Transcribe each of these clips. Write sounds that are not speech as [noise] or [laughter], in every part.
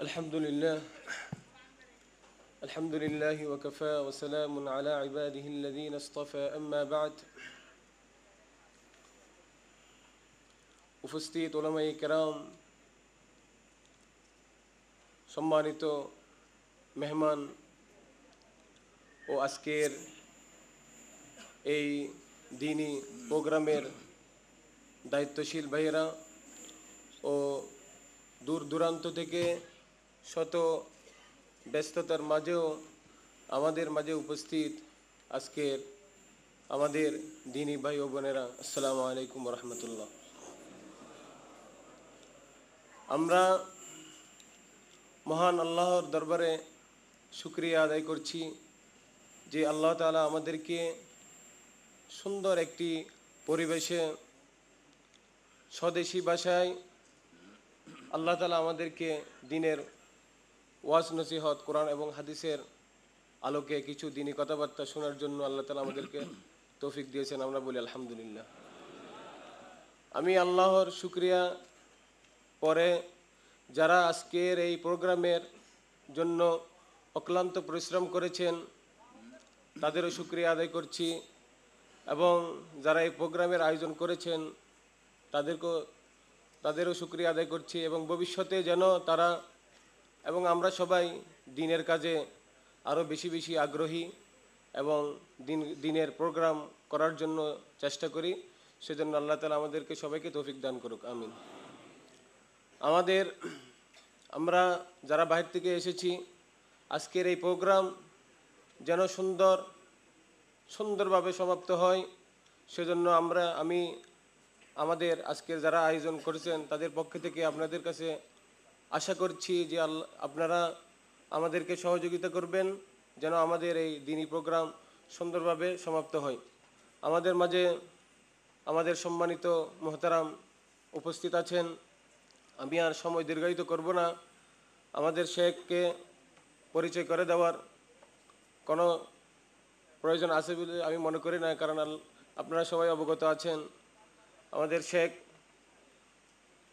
الحمد لله الحمد لله وكفى وسلام على عباده الذين اصطفى أما بعد উপস্থিত ওলামাই কেরাম সম্মানিত মেহমান ও আজকের এই দিনই প্রোগ্রামের দায়িত্বশীল ভাইয়েরা ও দূর দূরান্ত থেকে শত ব্যস্ততার মাঝেও আমাদের মাঝে উপস্থিত আজকের আমাদের দিনী ভাই ও বোনেরা, আসসালামু আলাইকুম রহমতুল্লাহ আমরা মহান আল্লাহর দরবারে শুক্রিয়া আদায় করছি যে আল্লাহ তাআলা আমাদেরকে সুন্দর একটি পরিবেশে স্বদেশি ভাষায় আল্লাহ তালা আমাদেরকে দিনের ওয়াজ, নসিহত, কোরআন এবং হাদিসের আলোকে কিছু দিনই কথাবার্তা শোনার জন্য আল্লাহ তালা আমাদেরকে তৌফিক দিয়েছেন, আমরা বলি আলহামদুলিল্লাহ। আমি আল্লাহর শুক্রিয়া পরে যারা আজকের এই প্রোগ্রামের জন্য অক্লান্ত পরিশ্রম করেছেন, তাদেরও শুক্রিয়া আদায় করছি এবং যারা এই প্রোগ্রামের আয়োজন করেছেন, তাদেরকেও, তাদেরও শুক্রিয়া আদায় করছি এবং ভবিষ্যতে যেন তারা এবং আমরা সবাই দিনের কাজে আরও বেশি বেশি আগ্রহী এবং দিন, দিনের প্রোগ্রাম করার জন্য চেষ্টা করি। সেজন্য আল্লাহ তালা আমাদেরকে সবাইকে তৌফিক দান করুক, আমিন। আমাদের, আমরা যারা বাহির থেকে এসেছি, আজকের এই প্রোগ্রাম যেন সুন্দর, সুন্দরভাবে সমাপ্ত হয়। সেজন্য আমরা, আমি, আমাদের আজকের যারা আয়োজন করেছেন, তাদের পক্ষ থেকে আপনাদের কাছে আশা করছি যে আপনারা আমাদেরকে সহযোগিতা করবেন যেন আমাদের এই দিনী প্রোগ্রাম সুন্দরভাবে সমাপ্ত হয়। আমাদের মাঝে আমাদের সম্মানিত মোহতারাম উপস্থিত আছেন। আমি আর সময় দীর্ঘায়িত করব না। আমাদের শেখকে পরিচয় করে দেওয়ার কোনো প্রয়োজন আছে বলে আমি মনে করি না, কারণ আপনারা সবাই অবগত আছেন। আমাদের শেখ,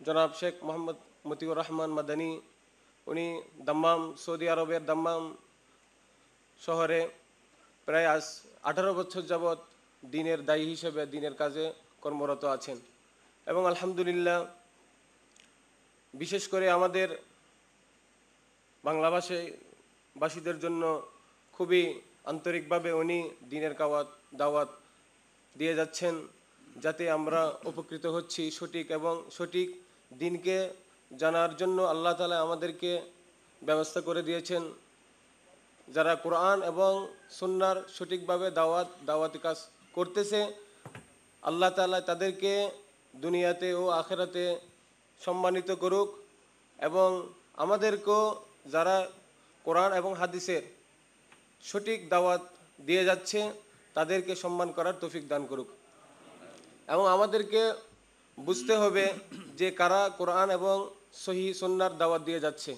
জনাব শেখ মোহাম্মদ মতিউর রহমান মাদানী, উনি দাম্মাম সৌদি আরবের দাম্মাম শহরে প্রায় আজ আঠারো বছর যাবৎ দিনের দায়ী হিসেবে দিনের কাজে কর্মরত আছেন। এবং আলহামদুলিল্লাহ, বিশেষ করে আমাদের বাংলা ভাষায় ভাষীদের জন্য খুবই আন্তরিকভাবে উনি দিনের কাওয়াত, দাওয়াত দিয়ে যাচ্ছেন যাতে আমরা উপকৃত হচ্ছি সঠিক এবং সঠিক দিনকে জানার জন্য আল্লাহ তালা আমাদেরকে ব্যবস্থা করে দিয়েছেন। যারা কোরআন এবং সুন্নার সঠিকভাবে দাওয়াত, দাওয়াতি কাজ করতেছে, আল্লাহ তালা তাদেরকে দুনিয়াতে ও আখেরাতে সম্মানিত করুক এবং আমাদেরকেও যারা কোরআন এবং হাদিসের সঠিক দাওয়াত দিয়ে যাচ্ছে, তাদেরকে সম্মান করার তৌফিক দান করুক। এবং আমাদেরকে বুঝতে হবে যে কারা কোরআন এবং সহি সন্ন্যার দাওয়াত দিয়ে যাচ্ছে।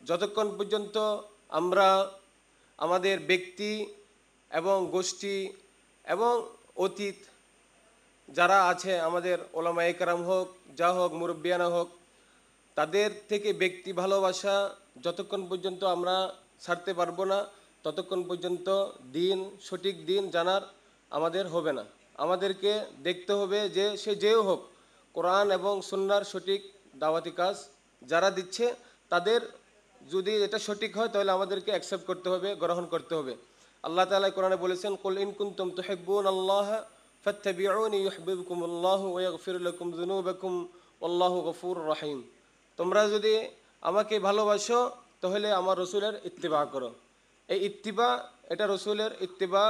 যতক্ষণ পর্যন্ত আমরা আমাদের ব্যক্তি এবং গোষ্ঠী এবং অতীত যারা আছে, আমাদের ওলামা একরাম হোক, যা হোক, মুরব্বিয়ানা হোক, তাদের থেকে ব্যক্তি ভালোবাসা যতক্ষণ পর্যন্ত আমরা ছাড়তে পারব না, ততক্ষণ পর্যন্ত দিন, সঠিক দিন জানার আমাদের হবে না। আমাদেরকে দেখতে হবে যে সে যেও হোক, কোরআন এবং সুন্নার সঠিক দাওয়াতি কাজ যারা দিচ্ছে, তাদের যদি এটা সঠিক হয়, তাহলে আমাদেরকে অ্যাকসেপ্ট করতে হবে, গ্রহণ করতে হবে। আল্লাহ তাআলা কোরআনে বলেছেন, কুল ইন কুনতুম তুহিব্বুন আল্লাহ আল্লাহু গফুর রহিম। তোমরা যদি আমাকে ভালোবাসো, তাহলে আমার রসুলের ইত্তিবা করো। এই ইত্তিবা, এটা রসুলের ইত্তিবা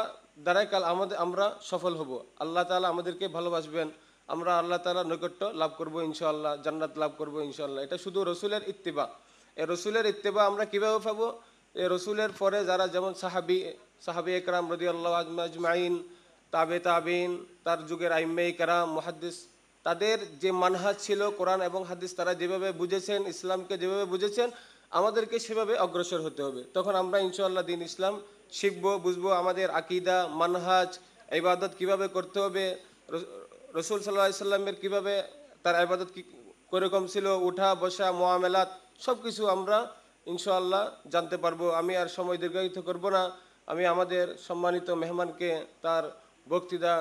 দ্বারাই কাল আমাদের, আমরা সফল হব। আল্লাহ তাআলা আমাদেরকে ভালোবাসবেন। আমরা আল্লাহ তাআলার নৈকট্য লাভ করব, ইনশাআল্লাহ, জান্নাত লাভ করব, ইনশাআল্লাহ। এটা শুধু রসুলের ইত্তিবা। এই রসুলের ইত্তিবা আমরা কীভাবে পাবো? এই রসুলের পরে যারা যেমন সাহাবি সাহাবি একরাম রদি আল্লাহ আজমাইন, তাবে তাবিন, তার যুগের আইম্মে কারাম, মুহাদ্দিস, তাদের যে মানহাজ ছিল কোরআন এবং হাদিস, তারা যেভাবে বুঝেছেন, ইসলামকে যেভাবে বুঝেছেন, আমাদেরকে সেভাবে অগ্রসর হতে হবে। তখন আমরা ইনশাআল্লাহ দিন ইসলাম শিখব, বুঝব আমাদের আকিদা, মানহাজ, ইবাদত কীভাবে করতে হবে রসুল সাল্লাহ সাল্লামের কীভাবে তার আবাদত কি কীরকম ছিল, উঠা, বসা, মোয়ামেলাত সব কিছু আমরা ইনশাআল্লাহ জানতে পারব। আমি আর সময় দীর্ঘায়িত করব না। আমি আমাদের সম্মানিত মেহমানকে তার বক্তৃতা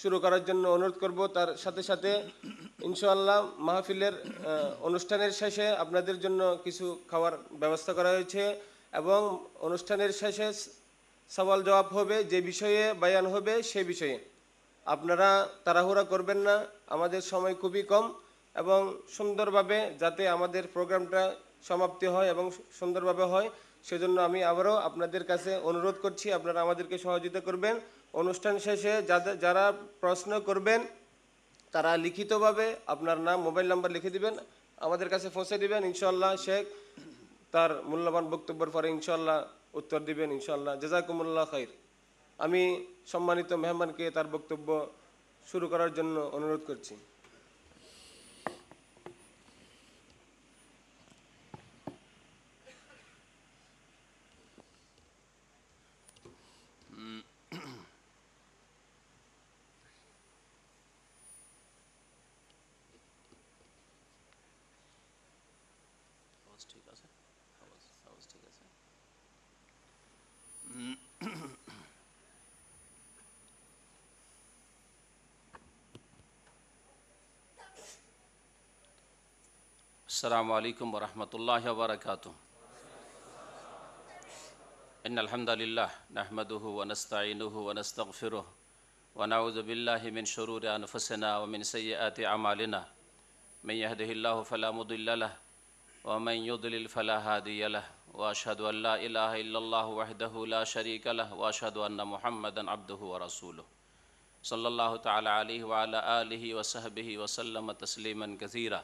শুরু করার জন্য অনুরোধ করব। তার সাথে সাথে ইনশাআল্লাহ মাহফিলের অনুষ্ঠানের শেষে আপনাদের জন্য কিছু খাওয়ার ব্যবস্থা করা হয়েছে এবং অনুষ্ঠানের শেষে সওয়াল জবাব হবে, যে বিষয়ে বায়ান হবে সে বিষয়ে। আপনারা তাড়াহুড়া করবেন না, আমাদের সময় খুবই কম এবং সুন্দরভাবে যাতে আমাদের প্রোগ্রামটা সমাপ্তি হয় এবং সুন্দরভাবে হয়, সেজন্য আমি আবারও আপনাদের কাছে অনুরোধ করছি, আপনারা আমাদেরকে সহযোগিতা করবেন। অনুষ্ঠান শেষে যারা প্রশ্ন করবেন, তারা লিখিতভাবে আপনার নাম, মোবাইল নাম্বার লিখে দিবেন, আমাদের কাছে পৌঁছে দিবেন ইনশাল্লাহ শেখ তার মূল্যবান বক্তব্যের পরে ইনশাল্লাহ উত্তর দিবেন ইনশাল্লাহ জেজাকুমুল্লাহ খাইর। আমি সম্মানিত মেহমানকে তার বক্তব্য শুরু করার জন্য অনুরোধ করছি। السلام عليكم ورحمة الله وبركاته إن الحمد لله نحمده ونستعينه ونستغفره ونعوذ بالله من شرور أنفسنا ومن سيئات أعمالنا من يهده الله فلا مضل له ومن يضلل فلا هادي له واشهد ان لا اله الا الله وحده لا شريك له واشهد ان محمدا عبده ورسوله صلى الله تعالى عليه وعلى اله وصحبه وسلم تسليما كثيرا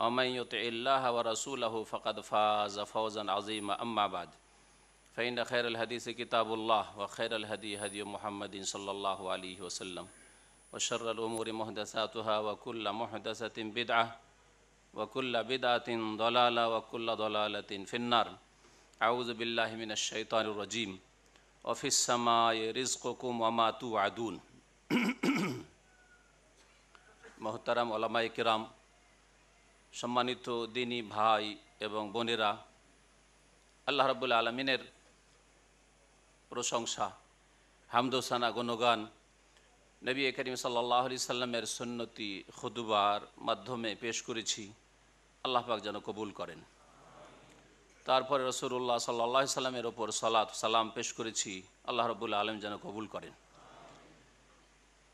अमयत व रसूल फ़क़द फ़ाज़ फ़ौज़न अज़ीम अम्माबाद फ़ैन खैर हदीस किताबुल्ला व खैर हदी हदी महमदिन सल्ला वसम व शर्रमूर महदसात वकुल्ल महदसतिन बिदा वकुल्ल बिदातिन दलाल वकुल्ल दलालतिन फ़िन्नार आउज़बिल्लाशैतरजीम ऑफ़िसमाय रिज़क़ुम वमातू आदून मोहतरम कराम সম্মানিত দিনী ভাই এবং বোনেরা, আল্লাহ রাবুল আলমিনের প্রশংসা, হামদোসানা গুণগান, নবী করিম সাল্লাহ আলি সাল্লামের সুন্নতি খুদুবার মাধ্যমে পেশ করেছি। আল্লাহ পাক যেন কবুল করেন। তারপরে রসুল্লাহ সাল্লাহ সাল্লামের ওপর সালাত, সালাম পেশ করেছি। আল্লাহ রবুল্লা আলম যেন কবুল করেন।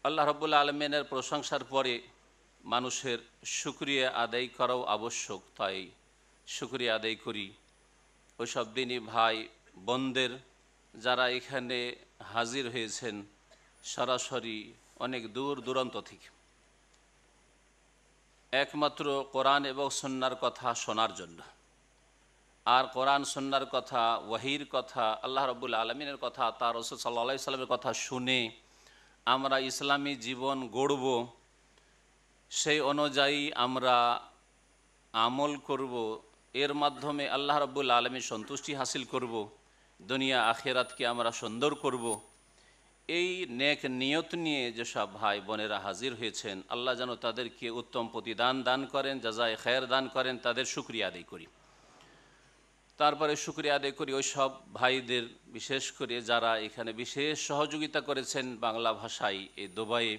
আল্লাহ রবুল্লা আলমিনের প্রশংসার পরে মানুষের সুক্রিয়া আদায় করাও আবশ্যক, তাই সুক্রিয়া আদায় করি। ওইসব দিনই ভাই বোনদের যারা এখানে হাজির হয়েছেন, সরাসরি অনেক দূর দূরান্ত থেকে। একমাত্র কোরআন এবং সন্ন্যার কথা শোনার জন্য। আর কোরআন সন্ন্যার কথা, ওয়াহির কথা, আল্লাহ রবুল আলমিনের কথা, তার রসুল সাল্লা সাল্লামের কথা শুনে আমরা ইসলামী জীবন গড়ব। সেই অনুযায়ী আমরা আমল করব। এর মাধ্যমে আল্লাহ রব্বুল আলমীর সন্তুষ্টি হাসিল করব। দুনিয়া আখেরাতকে আমরা সুন্দর করব। এই নেক নিয়ত নিয়ে যেসব ভাই বোনেরা হাজির হয়েছেন, আল্লাহ যেন তাদেরকে উত্তম প্রতিদান দান করেন যাজায় খায়ের দান করেন, তাদের সুক্রিয়া আদায় করি। তারপরে শুক্রিয়া আদায় করি ওই সব ভাইদের, বিশেষ করে যারা এখানে বিশেষ সহযোগিতা করেছেন বাংলা ভাষায় এই দুবাইয়ে।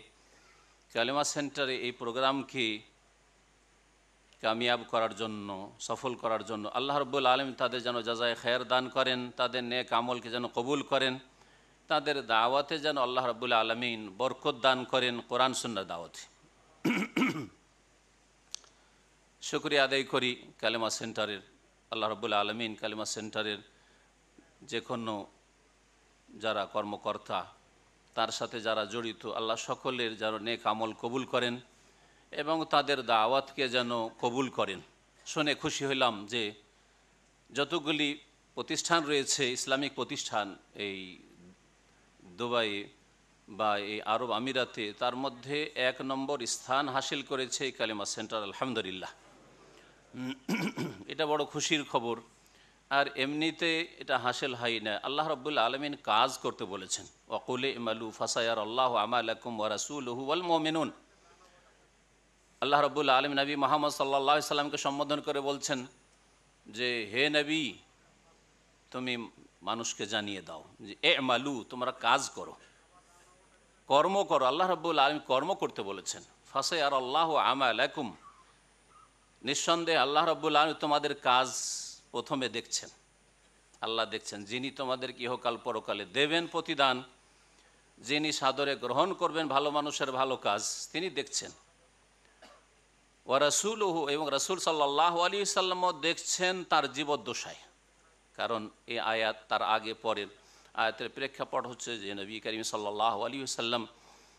কালিমা সেন্টারে এই প্রোগ্রামকে কামিয়াব করার জন্য, সফল করার জন্য আল্লাহ রব্বুল আলম তাদের যেন যাজায় খায়ের দান করেন, তাদের নেক আমলকে যেন কবুল করেন, তাদের দাওয়াতে যেন আল্লাহ রব্বুল আলমিন বরকত দান করেন কোরআন সুন্নার দাওয়াতে। শুক্রিয়া আদায় করি কালেমা সেন্টারের, আল্লাহ রব্বুল আলমিন কালিমা সেন্টারের যে কোনো যারা কর্মকর্তা তার সাথে যারা জড়িত, আল্লাহ সকলের যেন নেক আমল কবুল করেন এবং তাদের দাওয়াতকে যেন কবুল করেন। শুনে খুশি হইলাম যে যতগুলি প্রতিষ্ঠান রয়েছে, ইসলামিক প্রতিষ্ঠান এই দুবাই বা এই আরব আমিরাতে, তার মধ্যে এক নম্বর স্থান হাসিল করেছে এই কালিমা সেন্টার, আলহামদুলিল্লাহ। [clears throat] এটা বড় খুশির খবর। আর এমনিতে এটা হাসিল হয় না। আল্লাহ রব্বুল্লা আলমিন কাজ করতে বলেছেন ওকুলে ইমালু ফাসায়ার আল্লাহ আমালাকুম ওয়া রাসূলুহু ওয়াল মুমিনুন। আল্লাহ রব্বুল আলম নবী মোহাম্মদ সাল্লাহ সাল্লামকে সম্বোধন করে বলছেন যে, হে নবী, তুমি মানুষকে জানিয়ে দাও যে এ মালু তোমরা কাজ করো, কর্ম করো। আল্লাহ রব্বুল আলম কর্ম করতে বলেছেন ফাঁসে আর আল্লাহ আমালাকুম। নিঃসন্দেহে আল্লাহ রব্বুল আলম তোমাদের কাজ প্রথমে দেখছেন। আল্লাহ দেখছেন, যিনি তোমাদের ইহকাল পরকালে দেবেন প্রতিদান, যিনি সাদরে গ্রহণ করবেন ভালো মানুষের ভালো কাজ, তিনি দেখছেন। ও রাসুলহু এবং রাসুল সাল্লাহ আলী সাল্লামও দেখছেন তার জীবদ্দশায়। কারণ এই আয়াত তার আগে পরের আয়াতের প্রেক্ষাপট হচ্ছে যে নবী করিম সাল্লাহ আলী সাল্লাম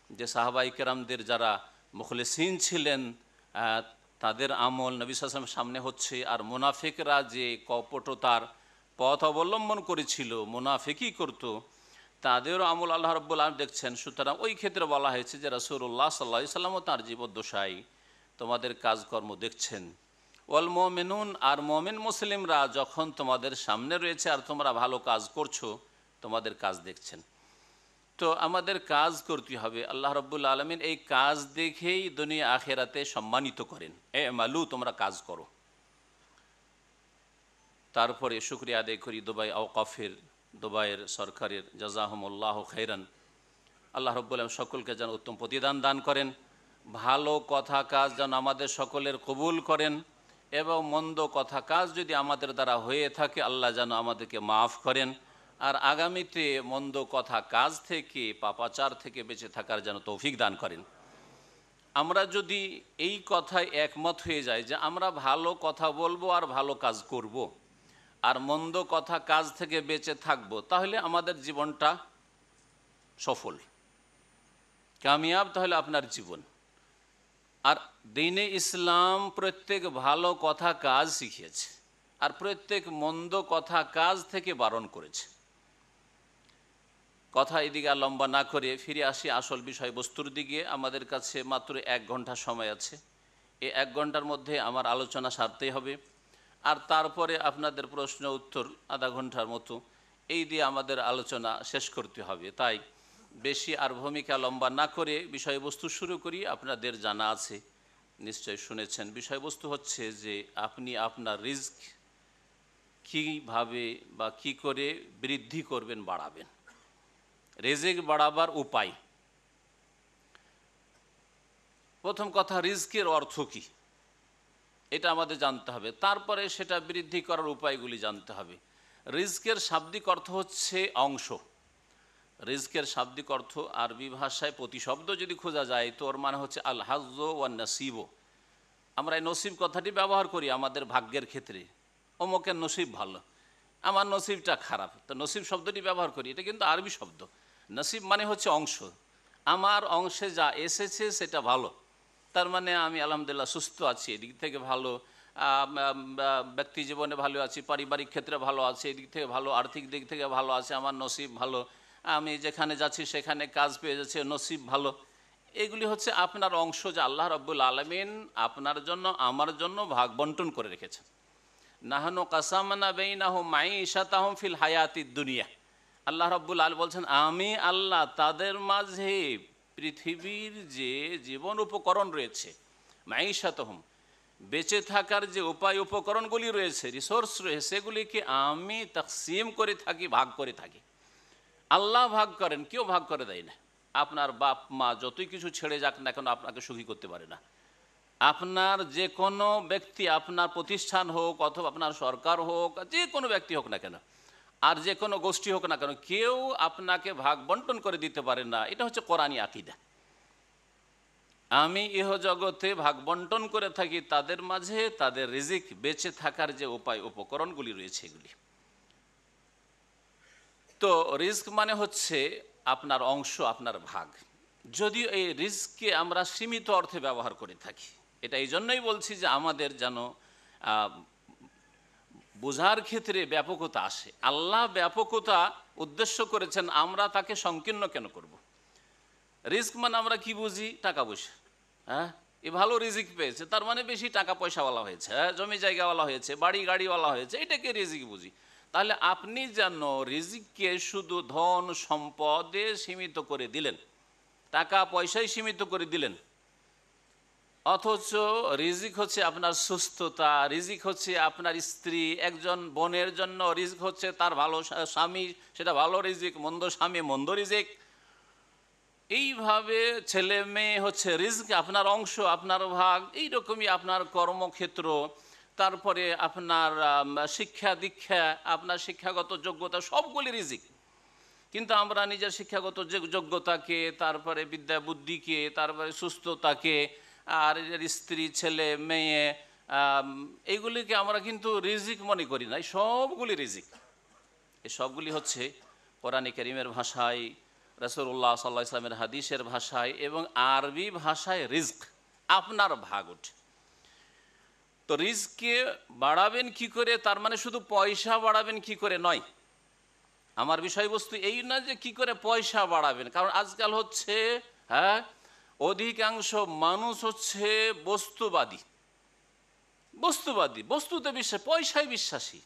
যে সাহাবাই কেরামদের যারা মুখলেসিন ছিলেন তাদের আমল নবী সামনে হচ্ছে, আর মুনাফিকরা যে কপটতার পথ অবলম্বন করেছিল, মুনাফিকই করত, তাদেরও আমল আল্লাহ রব্বুল আলম দেখছেন। সুতরাং ওই ক্ষেত্রে বলা হয়েছে যে রসুল্লাহ সাল্লাহ সাল্লামও তাঁর জীবদ্দশায় তোমাদের কাজকর্ম দেখছেন। ওয়াল মোমেনুন, আর মোমেন মুসলিমরা যখন তোমাদের সামনে রয়েছে আর তোমরা ভালো কাজ করছ, তোমাদের কাজ দেখছেন। তো আমাদের কাজ করতে হবে। আল্লাহ রব্বুল আলমিন এই কাজ দেখেই দুনিয়া আখেরাতে সম্মানিত করেন। এ মালু, তোমরা কাজ করো। তারপরে শুক্রিয়া আদায় করি দুবাই আওকাফের, দুবাইয়ের সরকারের। জাজাহমুল্লাহ খৈরান আল্লাহ রব্বুল আলম সকলকে যেন উত্তম প্রতিদান দান করেন। ভালো কথা কাজ যেন আমাদের সকলের কবুল করেন এবং মন্দ কথা কাজ যদি আমাদের দ্বারা হয়ে থাকে, আল্লাহ যেন আমাদেরকে মাফ করেন। আর আগামীতে মন্দ কথা কাজ থেকে, পাপাচার থেকে বেঁচে থাকার যেন তৌফিক দান করেন। আমরা যদি এই কথায় একমত হয়ে যায় যে আমরা ভালো কথা বলব আর ভালো কাজ করব। আর মন্দ কথা কাজ থেকে বেঁচে থাকব, তাহলে আমাদের জীবনটা সফল। কামিয়াব তাহলে আপনার জীবন। আর দিনে ইসলাম প্রত্যেক ভালো কথা কাজ শিখিয়েছে, আর প্রত্যেক মন্দ কথা কাজ থেকে বারণ করেছে। কথা এদিকে আর লম্বা না করে ফিরে আসি আসল বিষয়বস্তুর দিকে। আমাদের কাছে মাত্র এক ঘণ্টা সময় আছে। এই এক ঘণ্টার মধ্যে আমার আলোচনা সারতেই হবে। আর তারপরে আপনাদের প্রশ্ন, উত্তর আধা ঘণ্টার মতো। এই দিয়ে আমাদের আলোচনা শেষ করতে হবে। তাই বেশি আর ভূমিকা লম্বা না করে বিষয়বস্তু শুরু করি। আপনাদের জানা আছে, নিশ্চয় শুনেছেন, বিষয়বস্তু হচ্ছে যে আপনি আপনার রিস্ক কীভাবে বা কি করে বৃদ্ধি করবেন, বাড়াবেন। রেজেক বাড়াবার উপায়। প্রথম কথা রিস্কের অর্থ কী? এটা আমাদের জানতে হবে। তারপরে সেটা বৃদ্ধি করার উপায়গুলি জানতে হবে। রিস্কের শাব্দিক অর্থ হচ্ছে অংশ। রিজকের শাব্দিক অর্থ আরবি ভাষায় প্রতিশব্দ যদি খোঁজা যায় তো ওর মানে হচ্ছে আল হাজ ওয়ান নাসিব আমরা এই নসিব কথাটি ব্যবহার করি আমাদের ভাগ্যের ক্ষেত্রে। অমুকের নসিব ভালো, আমার নসিবটা খারাপ। তো নসিব শব্দটি ব্যবহার করি, এটা কিন্তু আরবি শব্দ। নসিব মানে হচ্ছে অংশ। আমার অংশে যা এসেছে সেটা ভালো। তার মানে আমি আলহামদুলিল্লাহ সুস্থ আছি, এদিক থেকে ভালো ব্যক্তি জীবনে ভালো আছি, পারিবারিক ক্ষেত্রে ভালো আছে, এদিক থেকে ভালো, আর্থিক দিক থেকে ভালো আছে, আমার নসিব ভালো। আমি যেখানে যাচ্ছি সেখানে কাজ পেয়ে যাচ্ছে, নসিব ভালো। এগুলি হচ্ছে আপনার অংশ যে আল্লাহ রব্বুল আলমিন আপনার জন্য, আমার জন্য ভাগ বন্টন করে রেখেছেন। নাহানো কাসামানা বেইনাহ মাই ইশাতাহম ফিল হায়াতি দুনিয়া। আল্লাহ রব্বুল আল, বলছেন, আমি আল্লাহ তাদের মাঝে পৃথিবীর যে জীবন উপকরণ রয়েছে, মাইশাতহম, বেঁচে থাকার যে উপায় উপকরণগুলি রয়েছে রিসোর্স রয়েছে, সেগুলিকে আমি তাকসিম করে থাকি, ভাগ করে থাকি। আল্লাহ ভাগ করেন, কেউ ভাগ করে দেয় না। আপনার বাপ, মা যতই কিছু ছেড়ে যাক না কেন, আপনাকে সুখী করতে পারে না। আপনার যে কোনো ব্যক্তি, আপনার প্রতিষ্ঠান হোক অথবা আপনার সরকার হোক, যে কোনো ব্যক্তি হোক না কেন আর যে কোনো গোষ্ঠী হোক না কেন, কেউ আপনাকে ভাগ বন্টন করে দিতে পারে না। এটা হচ্ছে কোরআনী আকিদা। আমি ইহ জগতে ভাগ বন্টন করে থাকি, তাদের মাঝে তাদের রিজিক বেঁচে থাকার যে উপায়, উপকরণগুলি রয়েছে এগুলি। তো রিস্ক মানে হচ্ছে আপনার অংশ, আপনার ভাগ। যদিও এই রিস্ককে আমরা সীমিত অর্থে ব্যবহার করে থাকি, এটা এই জন্যই বলছি যে আমাদের যেন বোঝার ক্ষেত্রে ব্যাপকতা আসে। আল্লাহ ব্যাপকতা উদ্দেশ্য করেছেন, আমরা তাকে সংকীর্ণ কেন করব। রিস্ক মানে আমরা কি বুঝি? টাকা পয়সা। হ্যাঁ? এ ভালো রিজিক পেয়েছে, তার মানে বেশি টাকা পয়সাওয়ালা হয়েছে। হ্যাঁ? জমি জায়গাওয়ালা হয়েছে, বাড়ি গাড়িওয়ালা হয়েছে, এটাকে রিজিক বুঝি। তাহলে আপনি যেন রিজিককে শুধু ধন, সম্পদে সীমিত করে দিলেন, টাকা পয়সায় সীমিত করে দিলেন অথচ রিজিক হচ্ছে আপনার সুস্থতা, রিজিক হচ্ছে আপনার স্ত্রী, একজন বোনের জন্য রিজিক হচ্ছে তার ভালো স্বামী, সেটা ভালো রিজিক, মন্দ স্বামী, মন্দ রিজিক। এইভাবে ছেলে মেয়ে হচ্ছে রিস্ক আপনার অংশ, আপনার ভাগ, এইরকমই আপনার কর্মক্ষেত্র। তারপরে আপনার শিক্ষা দীক্ষা, আপনার শিক্ষাগত যোগ্যতা, সবগুলি রিজিক। কিন্তু আমরা নিজের শিক্ষাগত যোগ্যতাকে, তারপরে বিদ্যা বুদ্ধিকে, তারপরে সুস্থতাকে আর স্ত্রী, ছেলে, মেয়ে এইগুলিকে আমরা কিন্তু রিজিক মনে করি না। এই সবগুলি রিজিক। এই সবগুলি হচ্ছে কোরআনে করিমের ভাষায় রসুল্লাহ সাল্লাহ ইসলামের হাদিসের ভাষায় এবং আরবি ভাষায় রিস্ক আপনার ভাগ ওঠে। তো রিস্ককে বাড়াবেন কি করে? তার মানে শুধু পয়সা বাড়াবেন কি করে নয়। আমার বিষয়বস্তু এই না যে কি করে পয়সা বাড়াবেন। কারণ আজকাল হচ্ছে হ্যাঁ অধিকাংশ মানুষ হচ্ছে বস্তুবাদী। বস্তুবাদী, বস্তুতে বিশ্বাস, পয়সায় বিশ্বাসী।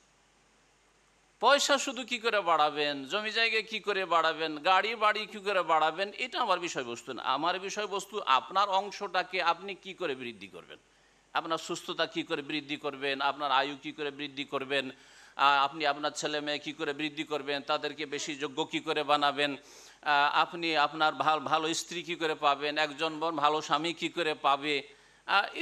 পয়সা শুধু কি করে বাড়াবেন, জমি জায়গায় কি করে বাড়াবেন, গাড়ি, বাড়ি কি করে বাড়াবেন, এটা আমার বিষয়বস্তু না। আমার বিষয়বস্তু আপনার অংশটাকে আপনি কি করে বৃদ্ধি করবেন? আপনার সুস্থতা কি করে বৃদ্ধি করবেন? আপনার আয়ু কি করে বৃদ্ধি করবেন? আপনি আপনার ছেলে মেয়ে কী করে বৃদ্ধি করবেন? তাদেরকে বেশি যোগ্য কি করে বানাবেন? আপনি আপনার ভালো, ভালো স্ত্রী কী করে পাবেন? একজন বোন ভালো স্বামী কি করে পাবে?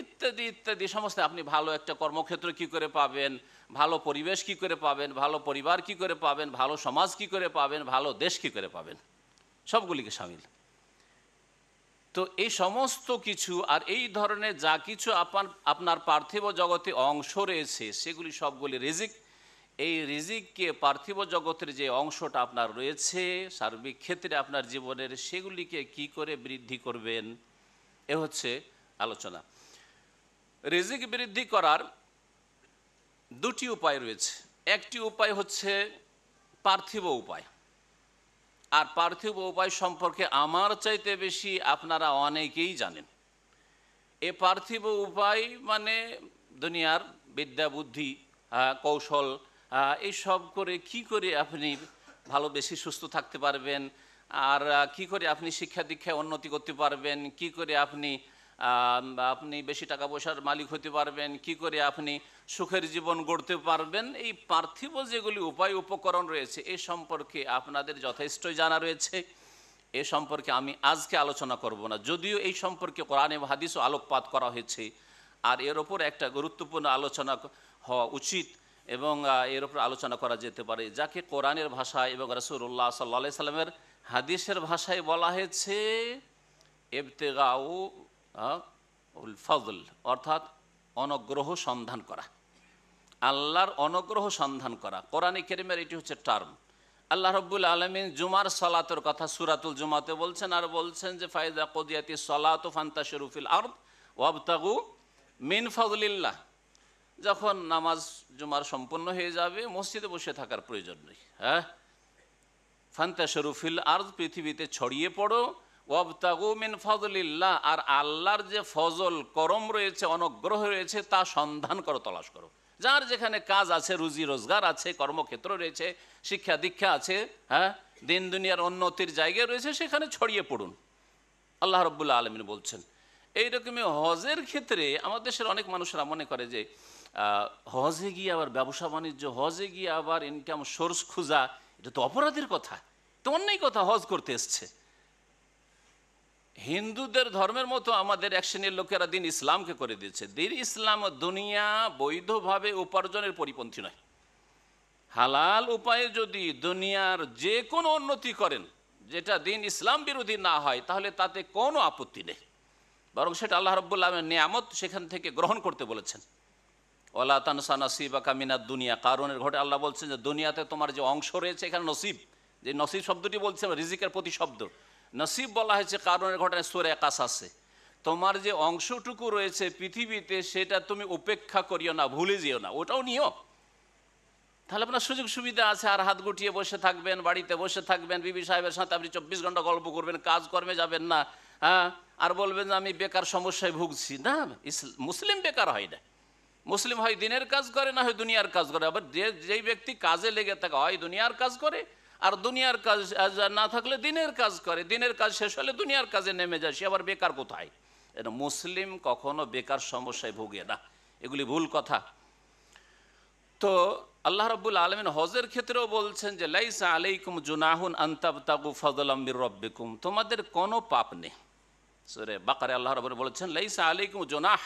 ইত্যাদি ইত্যাদি, সমস্ত আপনি ভালো একটা কর্মক্ষেত্র কি করে পাবেন? ভালো পরিবেশ কি করে পাবেন? ভালো পরিবার কি করে পাবেন? ভালো সমাজ কি করে পাবেন? ভালো দেশ কি করে পাবেন? সবগুলিকে সামিল। তো এই সমস্ত কিছু আর এই ধরনের যা কিছু আপনার আপনার পার্থিব জগতে অংশ রয়েছে, সেগুলি সবগুলি রিজিক। এই রিজিককে পার্থিব জগতের যে অংশটা আপনার রয়েছে, সার্বিক ক্ষেত্রে আপনার জীবনের সেগুলিকে কি করে বৃদ্ধি করবেন, এ হচ্ছে আলোচনা। রিজিক বৃদ্ধি করার দুটি উপায় রয়েছে। একটি উপায় হচ্ছে পার্থিব উপায়। আর পার্থিব উপায় সম্পর্কে আমার চাইতে বেশি আপনারা অনেকেই জানেন। এ পার্থিব উপায় মানে দুনিয়ার বিদ্যা, বুদ্ধি কৌশল এই সব করে কি করে আপনি ভালো বেশি সুস্থ থাকতে পারবেন? আর কি করে আপনি শিক্ষা দীক্ষায় উন্নতি করতে পারবেন? কি করে আপনি আপনি বেশি টাকা পয়সার মালিক হতে পারবেন? কি করে আপনি সুখের জীবন গড়তে পারবেন? এই পার্থিব যেগুলি উপায় উপকরণ রয়েছে, এ সম্পর্কে আপনাদের যথেষ্টই জানা রয়েছে। এ সম্পর্কে আমি আজকে আলোচনা করব না। যদিও এই সম্পর্কে কোরআনে হাদিসও আলোকপাত করা হয়েছে। আর এর ওপর একটা গুরুত্বপূর্ণ আলোচনা হওয়া উচিত। এবং এর ওপর আলোচনা করা যেতে পারে। যাকে কোরআনের ভাষায় এবং রসুল্লাহ সাল্লা সাল্লামের হাদিসের ভাষায় বলা হয়েছে এবতেগাউ অর্থাৎ অনগ্রহ সন্ধান করা। আল্লাহর অনগ্রহ সন্ধান করা। কোরআনে কেরিমের এটি হচ্ছে টার্ম আল্লাহ রব্বুল আলমিন জুমার সলাতের কথা সুরাতুল জুমাতে বলছেন আর বলছেন যে ফায়দা কদিয়াতি সলাত ফান্তা শরুফিল আর্দ ওয়াবতাগু মিন ফজলিল্লাহ। যখন নামাজ জুমার সম্পন্ন হয়ে যাবে, মসজিদে বসে থাকার প্রয়োজন নেই হ্যাঁ? ফান্তা শরুফিল আর্দ, পৃথিবীতে ছড়িয়ে পড়ো। ওয়াবতাগু মিন ফজলিল্লাহ আর আল্লাহর যে ফজল, করম রয়েছে, অনগ্রহ রয়েছে, তা সন্ধান করো, তলাশ করো। যার যেখানে কাজ আছে, রুজি, রোজগার আছে, কর্মক্ষেত্র রয়েছে, শিক্ষা দীক্ষা আছে হ্যাঁ? দিন দুনিয়ার উন্নতির জায়গায় রয়েছে, সেখানে ছড়িয়ে পড়ুন। আল্লাহ রব্বুল্লা আলমিন বলছেন, এইরকমই হজের ক্ষেত্রে আমাদের দেশের অনেক মানুষরা মনে করে যে হজে গিয়ে আবার ব্যবসা বাণিজ্য, হজে গিয়ে আবার ইনকাম সোর্স খোঁজা, এটা তো অপরাধের কথা। তো অন্যই কথা, হজ করতে এসছে। হিন্দুদের ধর্মের মতো আমাদের এক শ্রেণির লোকেরা দিন ইসলামকে করে দিয়েছে। দিন ইসলাম দুনিয়া বৈধভাবে উপার্জনের পরিপন্থী নয়। হালাল উপায়ে যদি দুনিয়ার যে কোনো উন্নতি করেন, যেটা দিন ইসলাম বিরোধী না হয়, তাহলে তাতে কোনো আপত্তি নেই। বরং সেটা আল্লাহ রব্বুল্লাহ নিয়ামত সেখান থেকে গ্রহণ করতে বলেছেন। ওলা তানসা নসিবা কামিনার দুনিয়া। কারণের ঘটে আল্লাহ বলছেন যে, দুনিয়াতে তোমার যে অংশ রয়েছে, এখানে নসিব। যে নসিব শব্দটি বলছে রিজিকের প্রতি শব্দ নসিব বলা হয়েছে কারণের ঘটনায় সোরে একাশ আছে। তোমার যে অংশটুকু রয়েছে পৃথিবীতে, সেটা তুমি উপেক্ষা করিও না, ভুলে যেও না। ওটাও নিও তাহলে আপনার সুযোগ সুবিধা আছে, আর হাত গুটিয়ে বসে থাকবেন, বাড়িতে বসে থাকবেন, বিবি সাহেবের সাথে আপনি চব্বিশ ঘণ্টা গল্প করবেন কাজ কর্মে যাবেন না হ্যাঁ? আর বলবেন যে, আমি বেকার সমস্যায় ভুগছি। না মুসলিম বেকার হয় না। মুসলিম হয় দিনের কাজ করে, না হয় দুনিয়ার কাজ করে। আবার যে, যেই ব্যক্তি কাজে লেগে থাকে, হয় দুনিয়ার কাজ করে, আর দুনিয়ার কাজ না থাকলে দিনের কাজ করে। দিনের কাজ শেষ হলে দুনিয়ার কাজে নেমে যায়, সে আবার বেকার কোথায়? এটা মুসলিম কখনো বেকার সমস্যায় ভুগে না। এগুলি ভুল কথা। তো আল্লাহ রব্বুল আলমিন হজের ক্ষেত্রেও বলছেন যে, লাইসা আলাইকুম জুনাহুন আন্তাব তাগু ফজলাম্বির রব্বিকুম। তোমাদের কোনো পাপ নেই। সুরে বাকারে আল্লাহ রব্বুল বলেছেন, লাইসা আলাইকুম জুনাহ।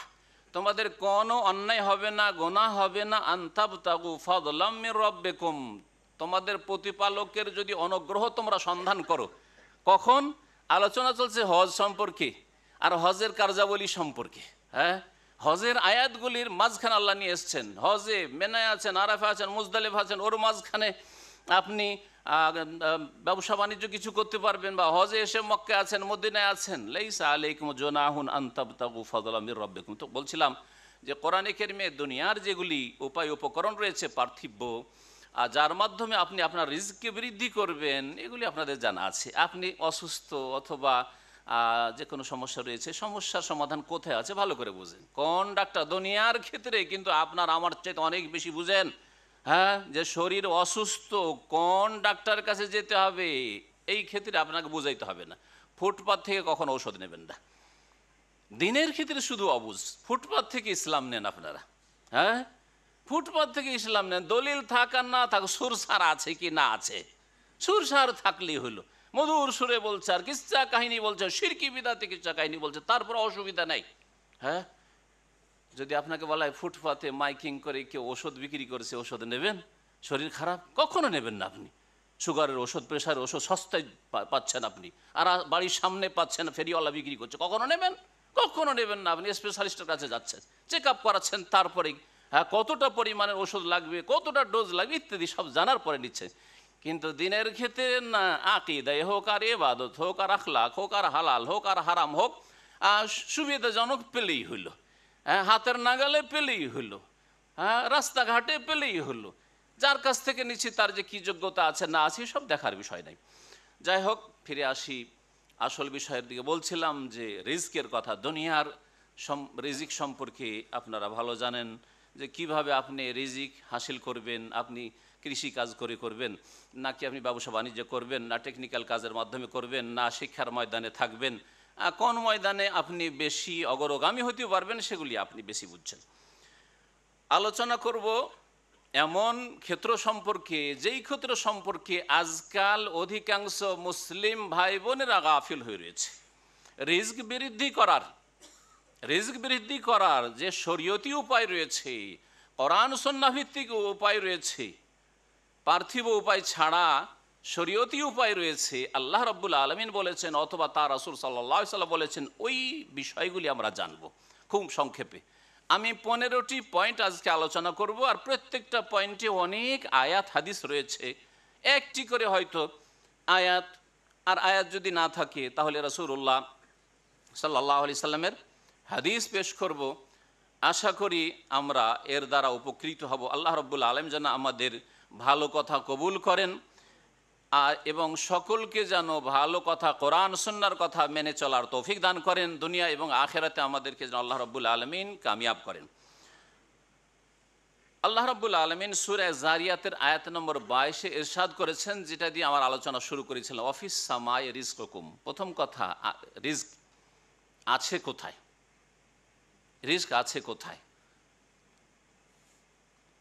তোমাদের কোনো অন্যায় হবে না, গোনাহ হবে না। আন্তাব তাগু ফজলাম্বির রব্বিকুম। তোমাদের প্রতিপালকের যদি অনুগ্রহ তোমরা সন্ধান করো। কখন? আলোচনা চলছে হজ সম্পর্কে আর হজের কার্যাবলী সম্পর্কে হ্যাঁ? হজের আয়াতগুলির মাঝখানে আল্লাহ নিয়ে এসছেন। হজে মেনায় আছেন আরাফে আছেন মুজদালিফ আছেন, ওর মাঝখানে আপনি ব্যবসা বাণিজ্য কিছু করতে পারবেন বা হজে এসে মক্কে আছেন, মদিনায় আছেন। লেইসা আলাইকুম জোনাহুন আন্তাবতাগু ফদলামির রব্বিকুম। তো বলছিলাম যে কোরআনে কেরমে দুনিয়ার যেগুলি উপায় উপকরণ রয়েছে পার্থিব্য, আর যার মাধ্যমে আপনি আপনার রিস্ককে বৃদ্ধি করবেন, এগুলি আপনাদের জানা আছে। আপনি অসুস্থ অথবা যে কোনো সমস্যা রয়েছে, সমস্যার সমাধান কোথায় আছে ভালো করে বুঝেন। কোন ডাক্তার দুনিয়ার ক্ষেত্রে কিন্তু আপনার আমার চাইতে অনেক বেশি বুঝেন হ্যাঁ যে শরীর অসুস্থ, কোন ডাক্তারের কাছে যেতে হবে? এই ক্ষেত্রে আপনাকে বুঝাইতে হবে না। ফুটপাত থেকে কখনো ঔষধ নেবেন না। দিনের ক্ষেত্রে শুধু অবুজ। ফুটপাত থেকে ইসলাম নেন আপনারা। হ্যাঁ? ফুটপাথ থেকে ইসলাম নেন। দলিল থাক আর না থাক, সুরসার আছে কি না আছে? সুরসার থাকলেই হলো। মধুর সুরে বলছে আর কিচ্ছা কাহিনী বলছে, সিরকি বিদাতে কিচ্ছা কাহিনী বলছে, তারপর অসুবিধা নাই। হ্যাঁ? যদি আপনাকে বলা হয়, ফুটপাতে মাইকিং করে কেউ ওষুধ বিক্রি করেছে, ওষুধ নেবেন? শরীর খারাপ? কখনো নেবেন না আপনি। সুগারের ওষুধ, প্রেশারের ওষুধ সস্তায় পাচ্ছেন আপনি। আর বাড়ির সামনে পাচ্ছেন, ফেরিওয়ালা বিক্রি করছে। কখনো নেবেন? কখনো নেবেন না আপনি। স্পেশালিস্টের কাছে যাচ্ছেন। চেক আপ করাচ্ছেন, তারপরে হ্যাঁ কতটা পরিমাণের ওষুধ লাগবে, কতটা ডোজ লাগবে ইত্যাদি সব জানার পরে নিচ্ছেন। কিন্তু দিনের ক্ষেত্রে না, আকিদায় হোক আর এবাদত হোক আর আখলাক হোক আর হালাল হোক আর হারাম হোক সুবিধাজনক পেলেই হইল। হ্যাঁ হাতের নাগালে পেলেই হইল হ্যাঁ রাস্তাঘাটে পেলেই হলো। যার কাছ থেকে নিচ্ছি তার যে কী যোগ্যতা আছে না আছে সব দেখার বিষয় নাই। যাই হোক, ফিরে আসি আসল বিষয়ের দিকে। বলছিলাম যে রিস্কের কথা, দুনিয়ার রিজিক সম্পর্কে আপনারা ভালো জানেন যে কীভাবে আপনি রিজিক হাসিল করবেন, আপনি কৃষি কাজ করে করবেন, নাকি আপনি ব্যবসা বাণিজ্য করবেন, না টেকনিক্যাল কাজের মাধ্যমে করবেন, না শিক্ষার ময়দানে থাকবেন কোন ময়দানে আপনি বেশি অগ্রগামী হতে পারবেন সেগুলি আপনি বেশি বুঝছেন। আলোচনা করব এমন ক্ষেত্র সম্পর্কে, যেই ক্ষেত্র সম্পর্কে আজকাল অধিকাংশ মুসলিম ভাই বোনেরা গাফিল হয়ে রয়েছে। রিস্ক বৃদ্ধি করার রিস্ক বৃদ্ধি করার যে শরীয়তি উপায় রয়েছে, কোরআন সন্ন্যাভিত্তিক উপায় রয়েছে, পার্থিব উপায় ছাড়া শরীয়তি উপায় রয়েছে, আল্লাহ রব্বুল আলমিন বলেছেন অথবা তার রাসুল সাল্লাহ সাল্লাম বলেছেন, ওই বিষয়গুলি আমরা জানব। খুব সংক্ষেপে। আমি পনেরোটি পয়েন্ট আজকে আলোচনা করব আর প্রত্যেকটা পয়েন্টে অনেক আয়াত, হাদিস রয়েছে। একটি করে হয়তো আয়াত, আর আয়াত যদি না থাকে, তাহলে রসুল্লাহ সাল্লাহ আলি সাল্লামের হাদিস পেশ করব। আশা করি আমরা এর দ্বারা উপকৃত হব। আল্লাহ রব্বুল আলম যেন আমাদের ভালো কথা কবুল করেন। এবং সকলকে যেন ভালো কথা, কোরআন, সুন্নার কথা মেনে চলার তৌফিক দান করেন দুনিয়া এবং আখেরাতে আমাদেরকে যেন আল্লাহ রব্বুল আলমিন কামিয়াব করেন। আল্লাহ রব্বুল আলমিন সুরে জারিয়াতের আয়াত নম্বর বাইশে ইরশাদ করেছেন, যেটা দিয়ে আমার আলোচনা শুরু করেছিলাম। অফিস সামায় রিস্ক হুকুম প্রথম কথা রিস্ক আছে কোথায়? রিস্ক আছে কোথায়?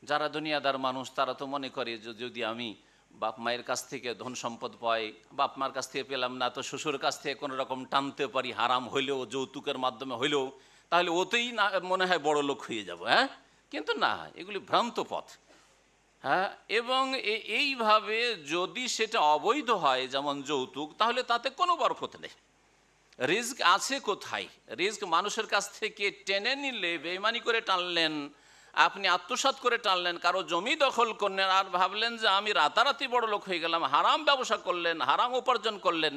যারা দুনিয়াদার মানুষ, তারা তো মনে করে যদি আমি বাপ মায়ের কাছ থেকে ধন সম্পদ পাই, বাপ মার কাছ থেকে পেলাম না, তো শ্বশুর কাছ থেকে কোনো রকম টানতে পারি, হারাম হইলেও, যৌতুকের মাধ্যমে হইলেও, তাহলে ওতেই না, মনে হয় বড় লোক হয়ে যাব হ্যাঁ? কিন্তু না, এগুলি ভ্রান্ত পথ হ্যাঁ? এবং এইভাবে যদি সেটা অবৈধ হয়, যেমন যৌতুক, তাহলে তাতে কোনো বরকত নেই। রিস্ক আছে কোথায়? রিস্ক মানুষের কাছ থেকে টেনে নিলে, বেইমানি করে টানলেন আপনি আত্মসাৎ করে টানলেন, কারও জমি দখল করলেন, আর ভাবলেন যে আমি রাতারাতি বড় লোক হয়ে গেলাম, হারাম ব্যবসা করলেন, হারাম উপার্জন করলেন।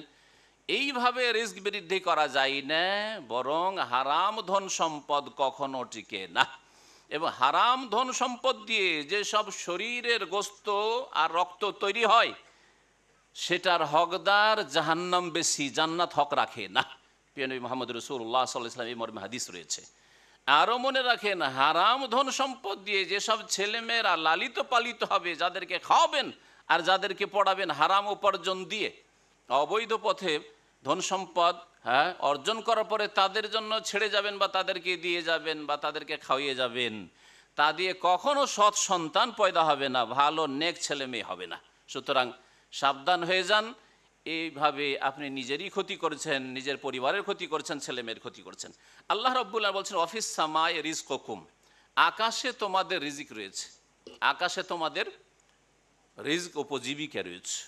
এইভাবে রিস্ক বৃদ্ধি করা যায় না, বরং হারাম ধন সম্পদ কখনো টিকে না। এবং হারাম ধন সম্পদ দিয়ে যেসব শরীরের গোস্ত আর রক্ত তৈরি হয়, সেটার হকদার জাহান্নাম বেশি, জান্নাত হক রাখে না। পিয়ানবী মোহাম্মদ রসুল্লাহ সাল্লাহ ইসলাম এই মর্মে হাদিস রয়েছে। আরও মনে রাখেন, হারাম ধন সম্পদ দিয়ে যেসব ছেলেমেয়েরা লালিত পালিত হবে, যাদেরকে খাওয়াবেন আর যাদেরকে পড়াবেন হারাম উপার্জন দিয়ে, অবৈধ পথে ধন সম্পদ হ্যাঁ অর্জন করার পরে তাদের জন্য ছেড়ে যাবেন বা তাদেরকে দিয়ে যাবেন বা তাদেরকে খাওয়িয়ে যাবেন, তা দিয়ে কখনো সৎ সন্তান পয়দা হবে না, ভালো নেক ছেলে মেয়ে হবে না। সুতরাং সাবধান হয়ে যান এইভাবে আপনি নিজেরই ক্ষতি করছেন, নিজের পরিবারের ক্ষতি করছেন ছেলে মেয়ের ক্ষতি করছেন। আল্লাহ রব্বুল্লাহ বলছেন অফিস সামায় রিজ ককুম আকাশে তোমাদের রিজিক রয়েছে। আকাশে তোমাদের রিজিক উপজীবিকা রয়েছে।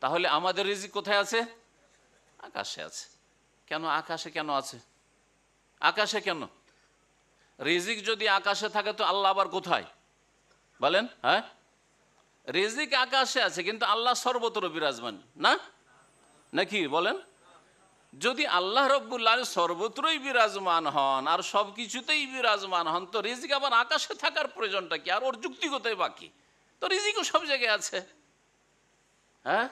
তাহলে আমাদের রিজিক কোথায় আছে? আকাশে আছে। কেন আকাশে কেন আছে? আকাশে কেন? রিজিক যদি আকাশে থাকে তো আল্লাহ আবার কোথায়? বলেন হ্যাঁ? রিজিক আকাশে আছে, কিন্তু আল্লাহ সর্বত্র বিরাজমান, না? নাকি বলেন? যদি আল্লাহ রব্বুল্লাহ সর্বত্রই বিরাজমান হন, আর সব কিছুতেই বিরাজমান হন, তো রিজিক আবার আকাশে থাকার প্রয়োজনটা কি? আর ওর যুক্তিগতই বাকি তো রিজিকও সব জায়গায় আছে। হ্যাঁ?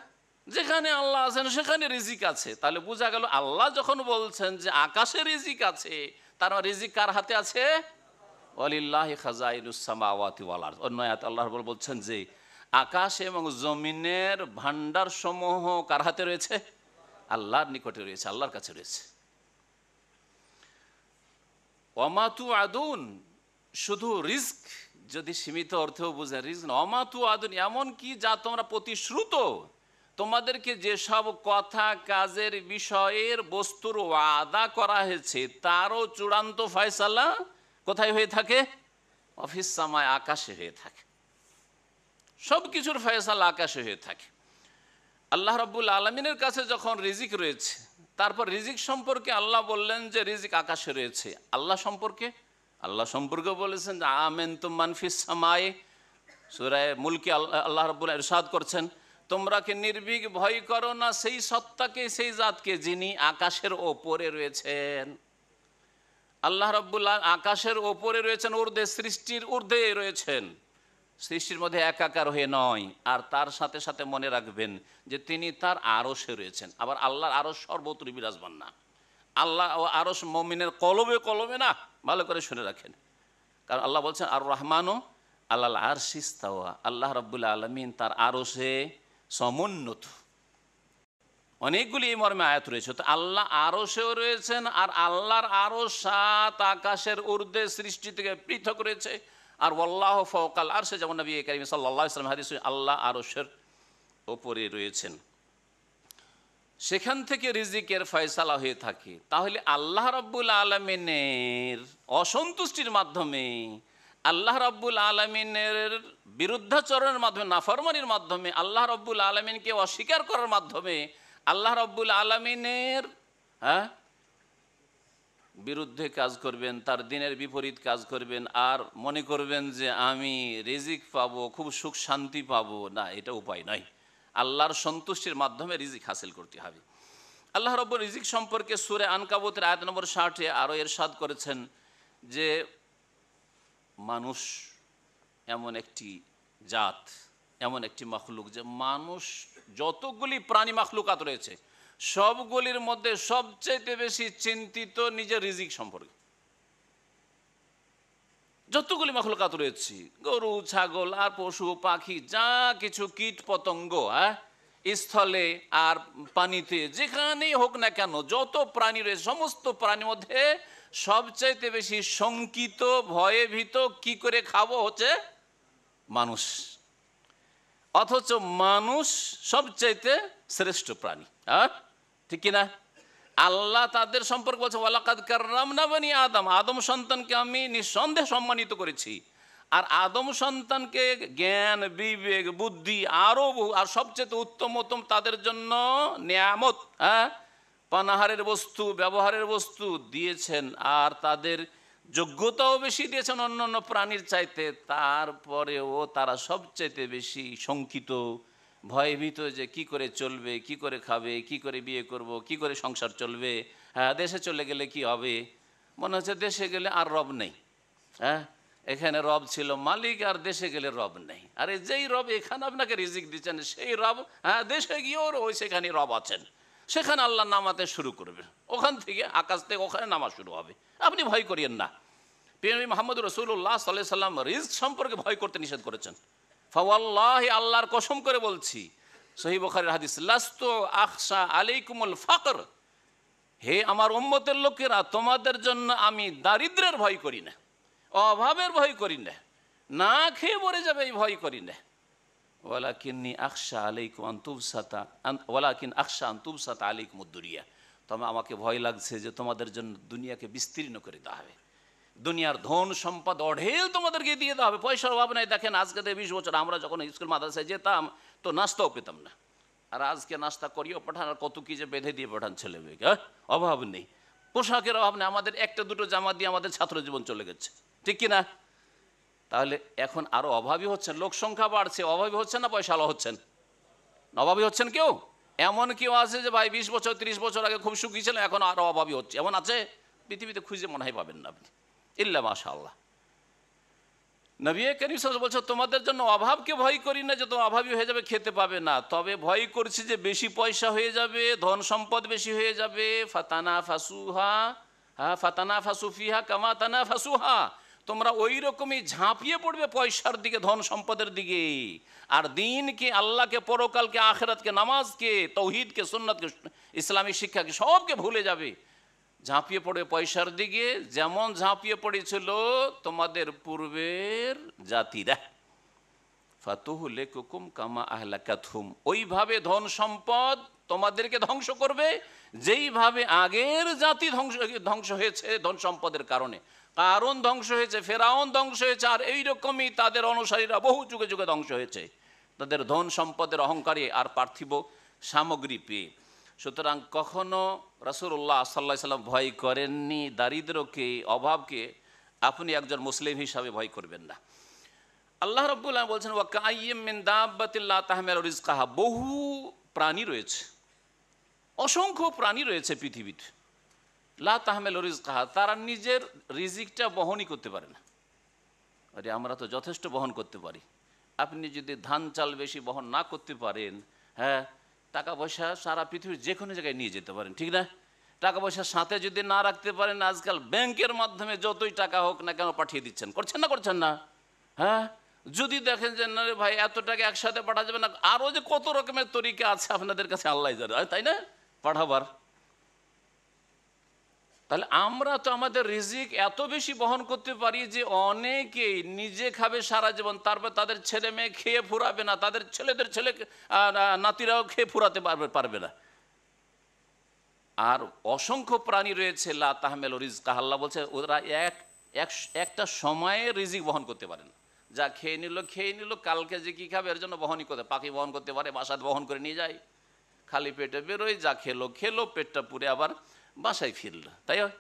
যেখানে আল্লাহ আছেন, সেখানে রিজিক আছে। তাহলে বোঝা গেল আল্লাহ যখন বলছেন যে আকাশে রিজিক আছে, তার মানে রিজিক কার হাতে আছে? অলিল্লাহ খাজাইনুসামাওয়াতি ওয়াল আরদ। অন্য আল্লাহ বলছেন যে আকাশ এবং জমিনের ভান্ডার সমূহ কার হাতে রয়েছে? আল্লাহর নিকটে রয়েছে, আল্লাহর কাছে রয়েছে। অমাতু আদুন, শুধু রিস্ক যদি সীমিত অর্থেও বোঝে রিস্ক অমাতু আদুন এমন কি যা তোমরা প্রতিশ্রুত? তোমাদেরকে যেসব কথা, কাজের বিষয়ের বস্তুর ওয়াদা করা হয়েছে, তারও চূড়ান্ত ফয়সালা কোথায় হয়ে থাকে? অফিস সামায় আকাশে হয়ে থাকে। সব কিছুর ফয়সালা আকাশে হয়ে থাকে। আল্লাহ রাব্বুল আলমিনের কাছে যখন রিজিক রয়েছে, তারপর রিজিক সম্পর্কে আল্লাহ বললেন যে রিজিক আকাশে রয়েছে। আল্লাহ সম্পর্কে? আল্লাহ সম্পর্কে বলেছেন যে আমেন তো মানফিস সামায়ে সুরায় মুলকে আল্লাহ রাব্বুল ইরশাদ করছেন, তোমরা কি নির্ভীক ভয় করো না, সেই সত্তাকে, সেই জাতকে যিনি আকাশের ওপরে রয়েছেন। আল্লাহ রাব্বুল্লাহ আকাশের ওপরে রয়েছেন, ঊর্ধ্বে সৃষ্টির ঊর্ধ্বে রয়েছেন। সৃষ্টির মধ্যে একাকার হয়ে নয়, আর তার সাথে সাথে মনে রাখবেন যে তিনি তার আরসে রয়েছেন। আবার আল্লাহর আরস সর্বত্র বিরাজমান না। আল্লাহ ও আরস মমিনের কলবে কলবে না, ভালো করে শুনে রাখেন। কারণ আল্লাহ বলছেন আর রহমানও আল্লাহ আর শিস্তাওয়া আল্লাহ রব্বুল্লা আলমিন তার আরসে সমুন্নত। অনেকগুলি এই মর্মে আয়াত রয়েছে। তো আল্লাহ আরসেও রয়েছেন, আর আল্লাহর আরও সাত আকাশের ঊর্ধ্বে সৃষ্টি থেকে পৃথক রয়েছে। আর ওল্লাহ ফকাল আর সে যেমন নবী করিম সাল্লাহ ইসলাম হাদিস আল্লাহ আরসের ওপরে রয়েছেন। সেখান থেকে রিজিকের ফয়সালা হয়ে থাকে। তাহলে আল্লাহ রব্বুল আলমিনের অসন্তুষ্টির মাধ্যমে, আল্লাহ রব্বুল আলমিনের বিরুদ্ধাচরণের মাধ্যমে, নাফরমানির মাধ্যমে, আল্লাহ রব্বুল আলমিনকে অস্বীকার করার মাধ্যমে, আল্লাহ রব্বুল আলমিনের হ্যাঁ বিরুদ্ধে কাজ করবেন, তার দিনের বিপরীত কাজ করবেন, আর মনে করবেন যে আমি রিজিক পাবো, খুব সুখ শান্তি পাবো, না, এটা উপায় নয়। আল্লাহর সন্তুষ্টির মাধ্যমে রিজিক হাসিল করতে হবে। আল্লাহ রব্ব রিজিক সম্পর্কে সুরে আনকাবতের আয়াত নম্বর ষাটে আরও এর এরশাদ করেছেন যে মানুষ এমন একটি জাত, এমন একটি মখলুক যে মানুষ যতগুলি প্রাণী মখলুকাত রয়েছে সবগুলির মধ্যে সবচেয়ে বেশি চিন্তিত নিজের রিজিক সম্পর্কে। যতগুলি মখলুকাত রয়েছে, গরু, ছাগল, আর পশু, পাখি, যা কিছু কীট পতঙ্গ হ্যাঁ স্থলে আর পানিতে, যেখানেই হোক না কেন, যত প্রাণী রয়েছে, সমস্ত প্রাণীর মধ্যে সবচাইতে বেশি শঙ্কিত, ভয়ে ভীত, কি করে খাব হচ্ছে মানুষ। অথচ মানুষ সবচাইতে শ্রেষ্ঠ প্রাণী হ্যাঁ? ঠিক কিনা? আল্লাহ তাদের সম্পর্কে বলছে, ওয়ালাকাদ কার্রাম আদম। আদম সন্তানকে আমি নিঃসন্দেহ সম্মানিত করেছি। আর আদম সন্তানকে জ্ঞান, বিবেক, বুদ্ধি আরও বহু, আর সবচেয়ে উত্তম উত্তম তাদের জন্য নিয়ামত হ্যাঁ? পানাহারের বস্তু, ব্যবহারের বস্তু দিয়েছেন, আর তাদের যোগ্যতাও বেশি দিয়েছেন অন্য অন্য প্রাণীর চাইতে। তারপরেও তারা সবচাইতে বেশি শঙ্কিত। ভয়ভীত যে কি করে চলবে, কি করে খাবে, কি করে বিয়ে করব, কি করে সংসার চলবে হ্যাঁ দেশে চলে গেলে কি হবে? মনে হচ্ছে দেশে গেলে আর রব নেই হ্যাঁ? এখানে রব ছিল মালিক আর দেশে গেলে রব নেই। আরে যেই রব এখানে আপনাকে রিজিক দিচ্ছেন, সেই রব হ্যাঁ দেশে গিয়েও ওই সেখানে রব আছেন। সেখানে আল্লাহ নামাতে শুরু করবে। ওখান থেকে, আকাশ থেকে ওখানে নামা শুরু হবে। আপনি ভয় করিয়েন না। প্রিয় মোহাম্মদ রসুল্লাহ সাল্লাহ সাল্লাম রিস্ক সম্পর্কে ভয় করতে নিষেধ করেছেন। ফাওয়াল্লাহ, আল্লাহর কসম করে বলছি সহি বখারের হাদিস, লাস্ত আখসা আলাইকুমুল ফাকর। হে আমার উম্মতের লোকেরা, তোমাদের জন্য আমি দারিদ্রের ভয় করি না, অভাবের ভয় করি না না খেয়ে মরে যাবে এই ভয় করি না। ওয়ালাকিন্নি আকশা আলাইকুম আন্তুবসাতা ওয়ালাকিন আকশা আন্তুবসাতা আলাইকুম দুনিয়া। তবে আমাকে ভয় লাগছে যে তোমাদের জন্য দুনিয়াকে বিস্তীর্ণ করে দেওয়া হবে। দুনিয়ার ধন সম্পদ অঢেল তোমাদেরকে দিয়ে দেওয়া হবে। পয়সার অভাব নাই। দেখেন, আজকে থেকে বিশ বছর আমরা যখন স্কুল মাদ্রাসায় যেতাম, তো নাস্তাও পেতাম না। আর আজকে নাস্তা করিও পাঠান, আর কত কি যে বেঁধে দিয়ে পাঠান ছেলে মেয়েকে হ্যাঁ? অভাব নেই। পোশাকের অভাব নেই। আমাদের একটা দুটো জামা দিয়ে আমাদের ছাত্র জীবন চলে গেছে। ঠিক কি না তাহলে এখন আরও অভাবী হচ্ছেন। লোক সংখ্যা বাড়ছে। অভাবী হচ্ছেন না পয়সা আলো হচ্ছেন? অভাবী হচ্ছেন কেউ? এমন কেউ আছে যে, ভাই, বিশ বছর, ত্রিশ বছর আগে খুব সুখী ছিলেন, এখন আরও অভাবী হচ্ছে। এমন আছে? পৃথিবীতে খুঁজে মনে হয় পাবেন না আপনি। ইল্লা মাশা আল্লাহ নবী করিম বলছে, তোমাদের জন্য অভাবকে ভয় করি না যে তোমার অভাবই হয়ে যাবে, খেতে পাবে না। তবে ভয় করছি যে বেশি পয়সা হয়ে যাবে, ধন সম্পদ বেশি হয়ে যাবে। ফাতানা ফাসুহা হ্যাঁ ফাতানা ফাসুফিহা কামা তানা ফাসুহা তোমরা ওই রকমই ঝাঁপিয়ে পড়বে পয়সার দিকে, ধন সম্পদের দিকে। আর দিনকে, আল্লাহকে, পরকালকে, আখেরাতকে, নামাজকে, তৌহিদকে, সুন্নতকে, ইসলামী শিক্ষাকে সবকে ভুলে যাবে। ঝাঁপিয়ে পড়ে পয়সার দিকে, যেমন ঝাঁপিয়ে পড়েছিল তোমাদের পূর্বের জাতিরা। ফাতুহুলে কুকুম কামা আহলাকাথুম ওইভাবে ধন সম্পদ তোমাদেরকে ধ্বংস করবে, যেইভাবে আগের জাতি ধ্বংস ধ্বংস হয়েছে ধন সম্পদের কারণে। কারণ ধ্বংস হয়েছে, ফেরাউন ধ্বংস হয়েছে, আর এইরকমই তাদের অনুসারীরা বহু যুগে যুগে ধ্বংস হয়েছে। তাদের ধন সম্পদের অহংকারে আর পার্থিব সামগ্রী পেয়ে। সুতরাং কখনো রাসূলুল্লাহ সাল্লাহ সাল্লাম ভয় করেননি, দারিদ্রকে, অভাবকে আপনি একজন মুসলিম হিসাবে ভয় করবেন না। আল্লাহ রব্বুল্লাহ বলছেন, ওয়া কাইয়িম মিন দাব্বাতিল্লাহ তাহমিলু রিজকাহা। বহু প্রাণী রয়েছে, অসংখ্য প্রাণী রয়েছে পৃথিবীতে, লা তাহমেল রিজকাহা, তারা নিজের রিজিকটা বহনই করতে পারে না। আরে, আমরা তো যথেষ্ট বহন করতে পারি। আপনি যদি ধান চাল বেশি বহন না করতে পারেন হ্যাঁ টাকা পয়সা সারা পৃথিবীর যে কোনো জায়গায় নিয়ে যেতে পারেন, ঠিক না? টাকা পয়সা সাথে যদি না রাখতে পারেন, আজকাল ব্যাংকের মাধ্যমে যতই টাকা হোক না কেন পাঠিয়ে দিচ্ছেন। করছেন না করছেন না? হ্যাঁ? যদি দেখেন যে, না রে ভাই, এত টাকা একসাথে পাঠা যাবে না। আরও যে কত রকমের তরিকা আছে আপনাদের কাছে, আল্লাহ জানে। তাই না? পাঠাবার। তাহলে আমরা তো আমাদের রিজিক এত বেশি বহন করতে পারি যে অনেকেই নিজে খাবে সারা জীবন, তারপর তাদের ছেলে মেয়ে খেয়ে ফুরাবে না, তাদের ছেলেদের ছেলে নাতিরাও খেয়ে ফুরাতে পারবে পারবে না। আর অসংখ্য প্রাণী রয়েছে, লা তাহমেল রিজকা আল্লাহ বলছে ওরা এক, এক- একটা সময়ে রিজিক বহন করতে পারেন যা খেয়ে নিল খেয়ে নিল, কালকে যে কী খাবে, এর জন্য বহনই করতে পাখি বহন করতে পারে, বাসায় বহন করে নিয়ে যায়। খালি পেটে বেরোয়, যা খেলো খেলো, পেটটা পুরে আবার বাসায় ফিরল, তাই হয়?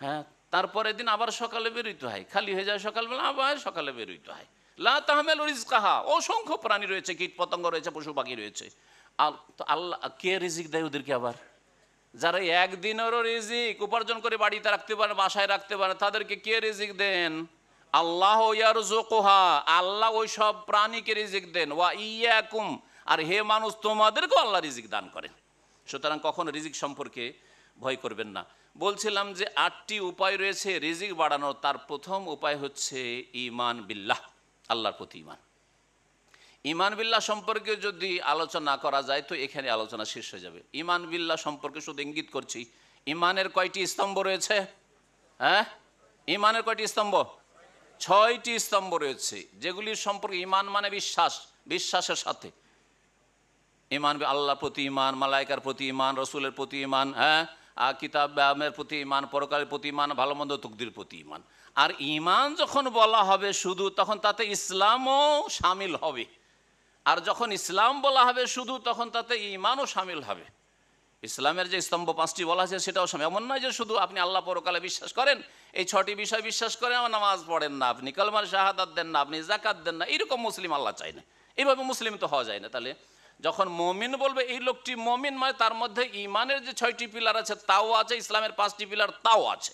হ্যাঁ তারপরের দিন আবার সকালে বেরোইতে হয়, খালি হয়ে যায় সকালবেলা, আবার সকালে বেরোইতে হয়। লা তাহমেল কাহা অসংখ্য প্রাণী রয়েছে কীট পতঙ্গ রয়েছে। পশু পাখি রয়েছে আল্লাহ, কে রিজিক দেয় ওদেরকে আবার? যারা একদিনেরও রিজিক উপার্জন করে বাড়িতে রাখতে পারে, বাসায় রাখতে পারে, তাদেরকে কে রিজিক দেন? আল্লাহ ইয়ারজুকুহা আল্লাহ ওই সব প্রাণীকে রিজিক দেন। ওয়া ইয়াকুম, আর হে মানুষ, তোমাদেরকেও আল্লাহ রিজিক দান করেন। সুতরাং কখনো রিজিক সম্পর্কে ভয় করবেন না। বলছিলাম যে আটটি উপায় রয়েছে রিজিক বাড়ানোর। তার প্রথম উপায় হচ্ছে ইমান বিল্লাহ, আল্লাহর প্রতি ইমান ইমান বিল্লাহ সম্পর্কে যদি আলোচনা করা যায় তো এখানে আলোচনা শেষ হয়ে যাবে। ইমান বিল্লাহ সম্পর্কে শুধু ইঙ্গিত করছি। ইমানের কয়টি স্তম্ভ রয়েছে? হ্যাঁ? ইমানের কয়টি স্তম্ভ? ছয়টি স্তম্ভ রয়েছে, যেগুলির সম্পর্কে ইমান মানে বিশ্বাস, বিশ্বাসের সাথে। ইমান আল্লাহর প্রতি ইমান মালাইকার প্রতি ইমান রসুলের প্রতি ইমান হ্যাঁ? কিতাবের প্রতি ইমান, পরকালের প্রতি ইমান, ভালো মন্দ তুকদির প্রতি ইমান। আর ইমান যখন বলা হবে শুধু, তখন তাতে ইসলামও সামিল হবে। আর যখন ইসলাম বলা হবে শুধু, তখন তাতে ইমানও সামিল হবে। ইসলামের যে স্তম্ভ পাঁচটি বলা আছে, সেটাও সামিল। এমন নয় যে শুধু আপনি আল্লাহ পরকালে বিশ্বাস করেন, এই ছটি বিষয় বিশ্বাস করেন আমার নামাজ পড়েন না, আপনি কলমার শাহাদাত দেন না, আপনি জাকাত দেন না, এরকম মুসলিম আল্লাহ চাই না। এইভাবে মুসলিম তো হওয়া যায় না। তাহলে যখন মমিন বলবে, এই লোকটি মমিন মানে তার মধ্যে ইমানের যে ছয়টি পিলার আছে, তাও আছে, ইসলামের পাঁচটি পিলার তাও আছে।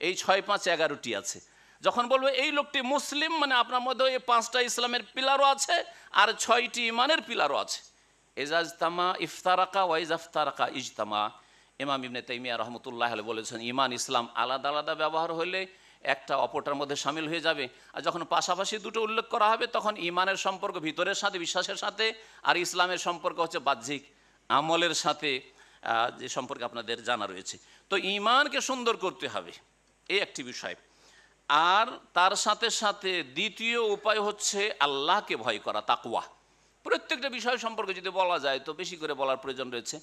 এই ছয়, পাঁচ, এগারোটি আছে। যখন বলবে, এই লোকটি মুসলিম মানে আপনার মধ্যে এই পাঁচটা ইসলামের পিলারও আছে, আর ছয়টি ইমানের পিলারও আছে। এজাজ তামা ইফতারাকা ওয়াইজ আফতারাকা ইজতামা। ইমাম ইবনে তাইমিয়া রহমতুল্লাহ বলেছেন ইমান ইসলাম আলাদা আলাদা ব্যবহার হলে একটা অপরটার মধ্যে সামিল হয়ে যাবে। আর যখন পাশাপাশি দুটো উল্লেখ করা হবে, তখন ইমানের সম্পর্ক, ভিতরের সাথে, বিশ্বাসের সাথে, আর ইসলামের সম্পর্ক হচ্ছে বাহ্যিক আমলের সাথে যে সম্পর্কে আপনাদের জানা রয়েছে। তো ইমানকে সুন্দর করতে হবে, এই একটি বিষয়। আর তার সাথে সাথে দ্বিতীয় উপায় হচ্ছে আল্লাহকে ভয় করা তাকুয়া প্রত্যেকটা বিষয় সম্পর্কে যদি বলা যায়, তো বেশি করে বলার প্রয়োজন রয়েছে।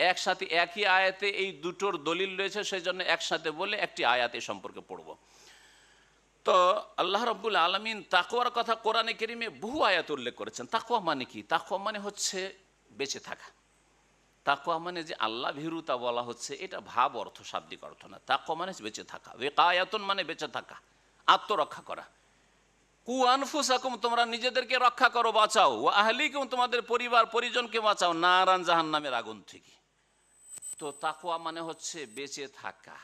একসাথে একই আয়াতে এই দুটোর দলিল রয়েছে সেই জন্য একসাথে বলে একটি আয়াতে সম্পর্কে পড়ব। তো আল্লাহ রব্বুল আলমিন তাকুয়ার কথা কোরআনে কেরিমে বহু আয়াত উল্লেখ করেছেন। তাকুয়া মানে কি? তাকুয়া মানে হচ্ছে বেঁচে থাকা। তাকুয়া মানে যে আল্লাহ ভীরুতা বলা হচ্ছে, এটা ভাব, অর্থ, শাব্দিক অর্থ না। তাকুয়া মানে বেঁচে থাকা। বেকায়াতন মানে বেঁচে থাকা, আত্মরক্ষা করা। কু আনফুসাকুম, তোমরা নিজেদেরকে রক্ষা করো, বাঁচাও। ও আহলিকুম, তোমাদের পরিবার, পরিজনকে বাঁচাও। নারান জাহান্নামের আগুন থেকে। তো তাকুয়া মানে হচ্ছে বেঁচে থাকা।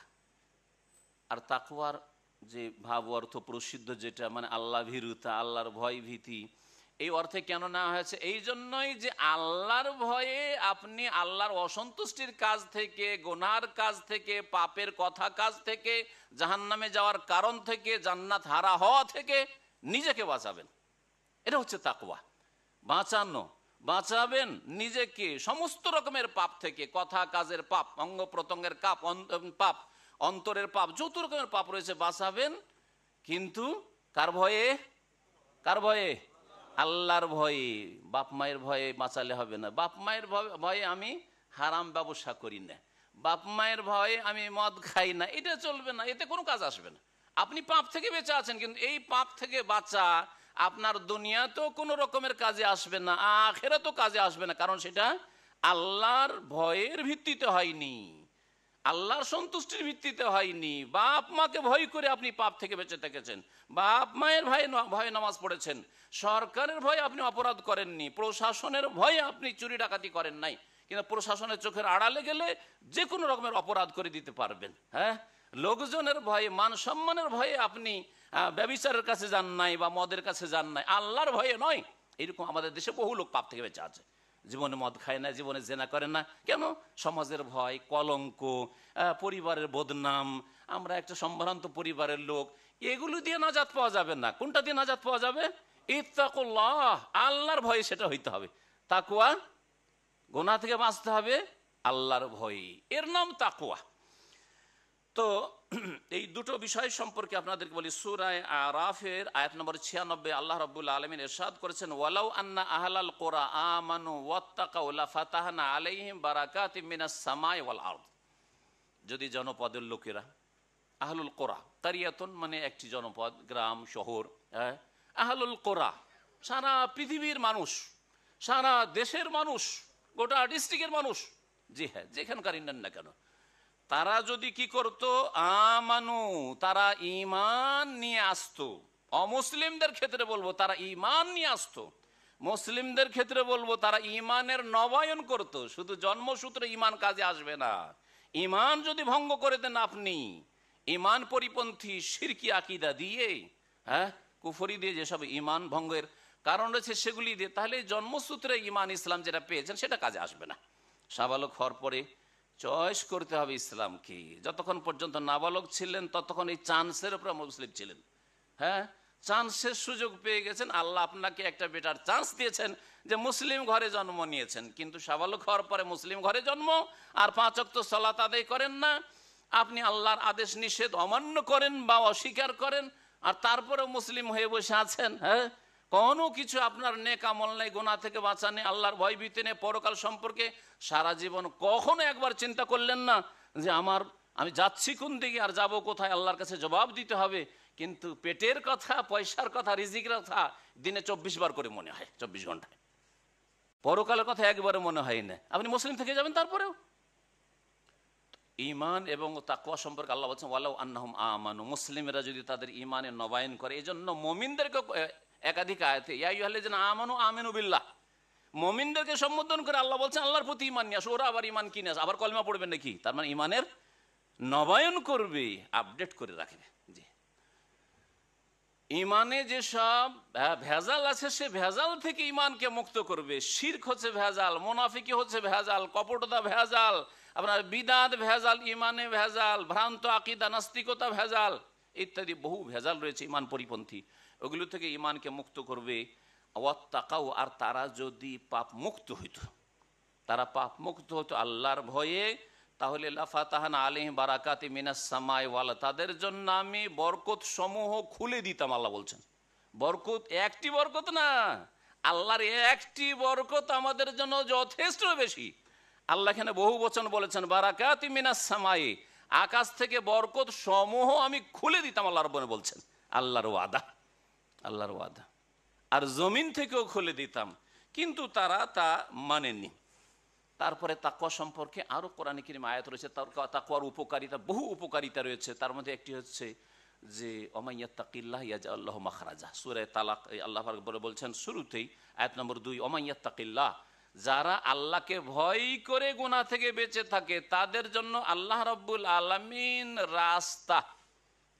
আর তাকুয়ার যে ভাব অর্থ প্রসিদ্ধ যেটা মানে আল্লাহ ভীরুতা, আল্লাহর ভয় ভীতি, এই অর্থে কেন নেওয়া হয়েছে? এই জন্যই যে আল্লাহর ভয়ে আপনি আল্লাহর অসন্তুষ্টির কাজ থেকে, গোনার কাজ থেকে, পাপের কথা কাজ থেকে, জাহান্নামে যাওয়ার কারণ থেকে, জান্নাত হারা হওয়া থেকে নিজেকে বাঁচাবেন। এটা হচ্ছে তাকুয়া বাঁচানো, বাঁচাবেন নিজেকে, সমস্ত রকমের পাপ থেকে, কথা, কাজের পাপ অঙ্গ প্রত্যঙ্গের কাপ পাপ অন্তরের পাপ যত রকমের পাপ রয়েছে বাঁচাবেন, কিন্তু কার ভয়ে? কার ভয়ে? আল্লাহর ভয়ে, বাপ মায়ের ভয়ে বাঁচালে হবে না। বাপ মায়ের ভয়ে- আমি হারাম ব্যবসা করি না। বাপ মায়ের ভয়ে আমি মদ খাই না। এটা চলবে না, এতে কোনো কাজ আসবে না। আপনি পাপ থেকে বেঁচে আছেন, কিন্তু এই পাপ থেকে বাঁচা আপনার দুনিয়াতেও কোনো রকমের কাজে আসবে না আখেরা তো কাজে আসবে না, কারণ সেটা আল্লাহর ভয়ের ভিত্তিতে হয়নি। আল্লাহর সন্তুষ্টির ভিত্তিতে হয়নি। বাপ মাকে ভয় করে আপনি পাপ থেকে বেঁচে থেকেছেন। বাপ মায়ের ভয়ে ভয়ে নামাজ পড়েছেন। সরকারের ভয়ে আপনি অপরাধ করেননি। প্রশাসনের ভয়ে আপনি চুরি ডাকাতি করেন নাই। কিন্তু প্রশাসনের চোখের আড়ালে গেলে যে কোনো রকমের অপরাধ করে দিতে পারবেন হ্যাঁ? লোকজনের ভয়ে মান সম্মানের ভয়ে আপনি আহ, ব্যভিচারের কাছে যান নাই বা মদের কাছে যান নাই। আল্লাহর ভয়ে নয়। এরকম আমাদের দেশে বহু লোক পাপ থেকে বেঁচে আছে। জীবনে মদ খায় না, জীবনে জেনা করে না। কেন? সমাজের ভয়, কলঙ্ক পরিবারের বদনাম, আমরা একটা সম্ভ্রান্ত পরিবারের লোক, এগুলো দিয়ে নাজাত পাওয়া যাবে না। কোনটা দিয়ে নাজাত পাওয়া যাবে? ইত্তাকুল্লাহ, আল্লাহর ভয়ে সেটা হইতে হবে। তাকুয়া গোনা থেকে বাঁচতে হবে আল্লাহর ভয়ে। এর নাম তাকুয়া তো [clears throat] এই দুটো বিষয় সম্পর্কে আপনাদেরকে বলি। সুরায় আরাফের আয়াত নম্বর ছিয়ানব্বই, আল্লাহ রব্বুল আলমিন এরশাদ করেছেন, ওয়ালাউ আন্না আহলাল কোরা আমানু ওয়াত্তাকাউ লাফাতাহনা আলাইহিম বারাকাতিম মিনাস সামাই ওয়াল আরদ। যদি জনপদের লোকেরা, আহলুল কোরা কারিয়াতন মানে একটি জনপদ, গ্রাম, শহর হ্যাঁ? আহলুল কোরা সারা পৃথিবীর মানুষ, সারা দেশের মানুষ, গোটা ডিস্ট্রিক্টের মানুষ, জি হ্যাঁ যেখানকার নেন না কেন তারা যদি কি করত? আমানু, তারা ইমান নিয়ে আসতো। অমুসলিমদের ক্ষেত্রে বলব, তারা ইমান নিয়ে আসতো। মুসলিমদের ক্ষেত্রে বলব, তারা ইমানের নবায়ন করত। শুধু জন্মসূত্রে ইমান কাজে আসবে না। ইমান যদি ভঙ্গ করে দেন আপনি ইমান পরিপন্থী সিরকি আকিদা দিয়ে হ্যাঁ কুফরি দিয়ে যেসব ইমান ভঙ্গের কারণ রয়েছে সেগুলি দিয়ে, তাহলে জন্মসূত্রে ইমান ইসলাম যেটা পেয়েছেন সেটা কাজে আসবে না। সাবালক হওয়ার পরে চয়েস করতে হবে ইসলামকে। যতক্ষণ পর্যন্ত নাবালক ছিলেন, ততক্ষণ এই চান্সের উপরে মুসলিম ছিলেন। হ্যাঁ? চান্সের সুযোগ পেয়ে গেছেন, আল্লাহ আপনাকে একটা বেটার চান্স দিয়েছেন যে মুসলিম ঘরে জন্ম নিয়েছেন। কিন্তু সাবালক হওয়ার পরে মুসলিম ঘরে জন্ম আর পাঁচ অক্ত সলাত আদায় করেন না। আপনি আল্লাহর আদেশ নিষেধ অমান্য করেন বা অস্বীকার করেন আর তারপরে মুসলিম হয়ে বসে আছেন হ্যাঁ? কোনো কিছু আপনার নেক আমল নেই গোনা থেকে বাঁচা নেই, আল্লাহর ভয় ভীতি নেই, পরকাল সম্পর্কে সারা জীবন কখনো একবার চিন্তা করলেন না যে আমার, আমি যাচ্ছি কোন দিকে আর যাব কোথায়? আল্লাহর কাছে জবাব দিতে হবে। কিন্তু পেটের কথা, পয়সার কথা, রিজিকের কথা দিনে চব্বিশ বার করে মনে হয়, চব্বিশ ঘন্টায়। পরকালের কথা একবারে মনে হয় না। আপনি মুসলিম থেকে যাবেন তারপরেও? ইমান এবং তাকুয়া সম্পর্কে আল্লাহ বলছেন, ওয়ালাউ আন্নাহুম আমানু। মুসলিমেরা যদি তাদের ইমানে নবায়ন করে এই জন্য মমিনদেরকে একাধিক আয়াতে যেন আমানু আমেনু বিল্লাহ। মমিনদেরকে সম্বোধন করে আল্লাহ বলছেন, আল্লাহর প্রতি ইমান নিয়ে আসো, ওরা আবার ইমান কিনে আসো? আবার কলমা পড়বে নাকি? তার মানে ইমানের নবায়ন করবে, আপডেট করে রাখবে। জি। ইমানে যেসব ভে- ভেজাল আছে, সে ভেজাল থেকে ইমানকে মুক্ত করবে। শির্ক হচ্ছে ভেজাল, মোনাফিকি হচ্ছে ভেজাল, কপটতা ভেজাল, আপনার বিদাত ভেজাল ইমানে ভেজাল, ভ্রান্ত আকিদা, নাস্তিকতা ভেজাল, ইত্যাদি বহু ভেজাল রয়েছে ইমান পরিপন্থী ওগুলো থেকে ইমানকে মুক্ত করবে। ওয়াত্তাকাও আর তারা যদি পাপ মুক্ত হইত, তারা পাপ মুক্ত হতো আল্লাহর ভয়ে, তাহলে লাফাতাহান আলিহ বারাকাতি মিনাস সামাই ওয়ালা, তাদের জন্য আমি বরকত সমূহ খুলে দিতাম, আল্লাহ বলছেন। বরকত একটি বরকত না, আল্লাহর একটি বরকত আমাদের জন্য যথেষ্ট বেশি। আল্লাহ এখানে বহু বচন বলেছেন, বারাকাতি মিনাস সামাই, আকাশ থেকে বরকত সমূহ আমি খুলে দিতাম আল্লাহ রব্বনে বলছেন, আল্লাহর ওয়াদা। আল্লাহর ওয়াদা। আর জমিন থেকেও খুলে দিতাম, কিন্তু তারা তা মানেনি তারপরে তাকুয়া সম্পর্কে আরও কোরআন কিরিম আয়াত রয়েছে, তার তাকুয়ার উপকারিতা, বহু উপকারিতা রয়েছে। তার মধ্যে একটি হচ্ছে যে অমাইয়া তাকিল্লাহ ইয়াজ আল্লাহ মাখরাজা। সুরে তালাক আল্লাহ বলে বলছেন শুরুতেই, আয়াত নম্বর দুই অমাইয়া তাকিল্লাহ যারা আল্লাহকে ভয় করে গোনা থেকে বেঁচে থাকে, তাদের জন্য আল্লাহ রব্বুল আলমিন রাস্তা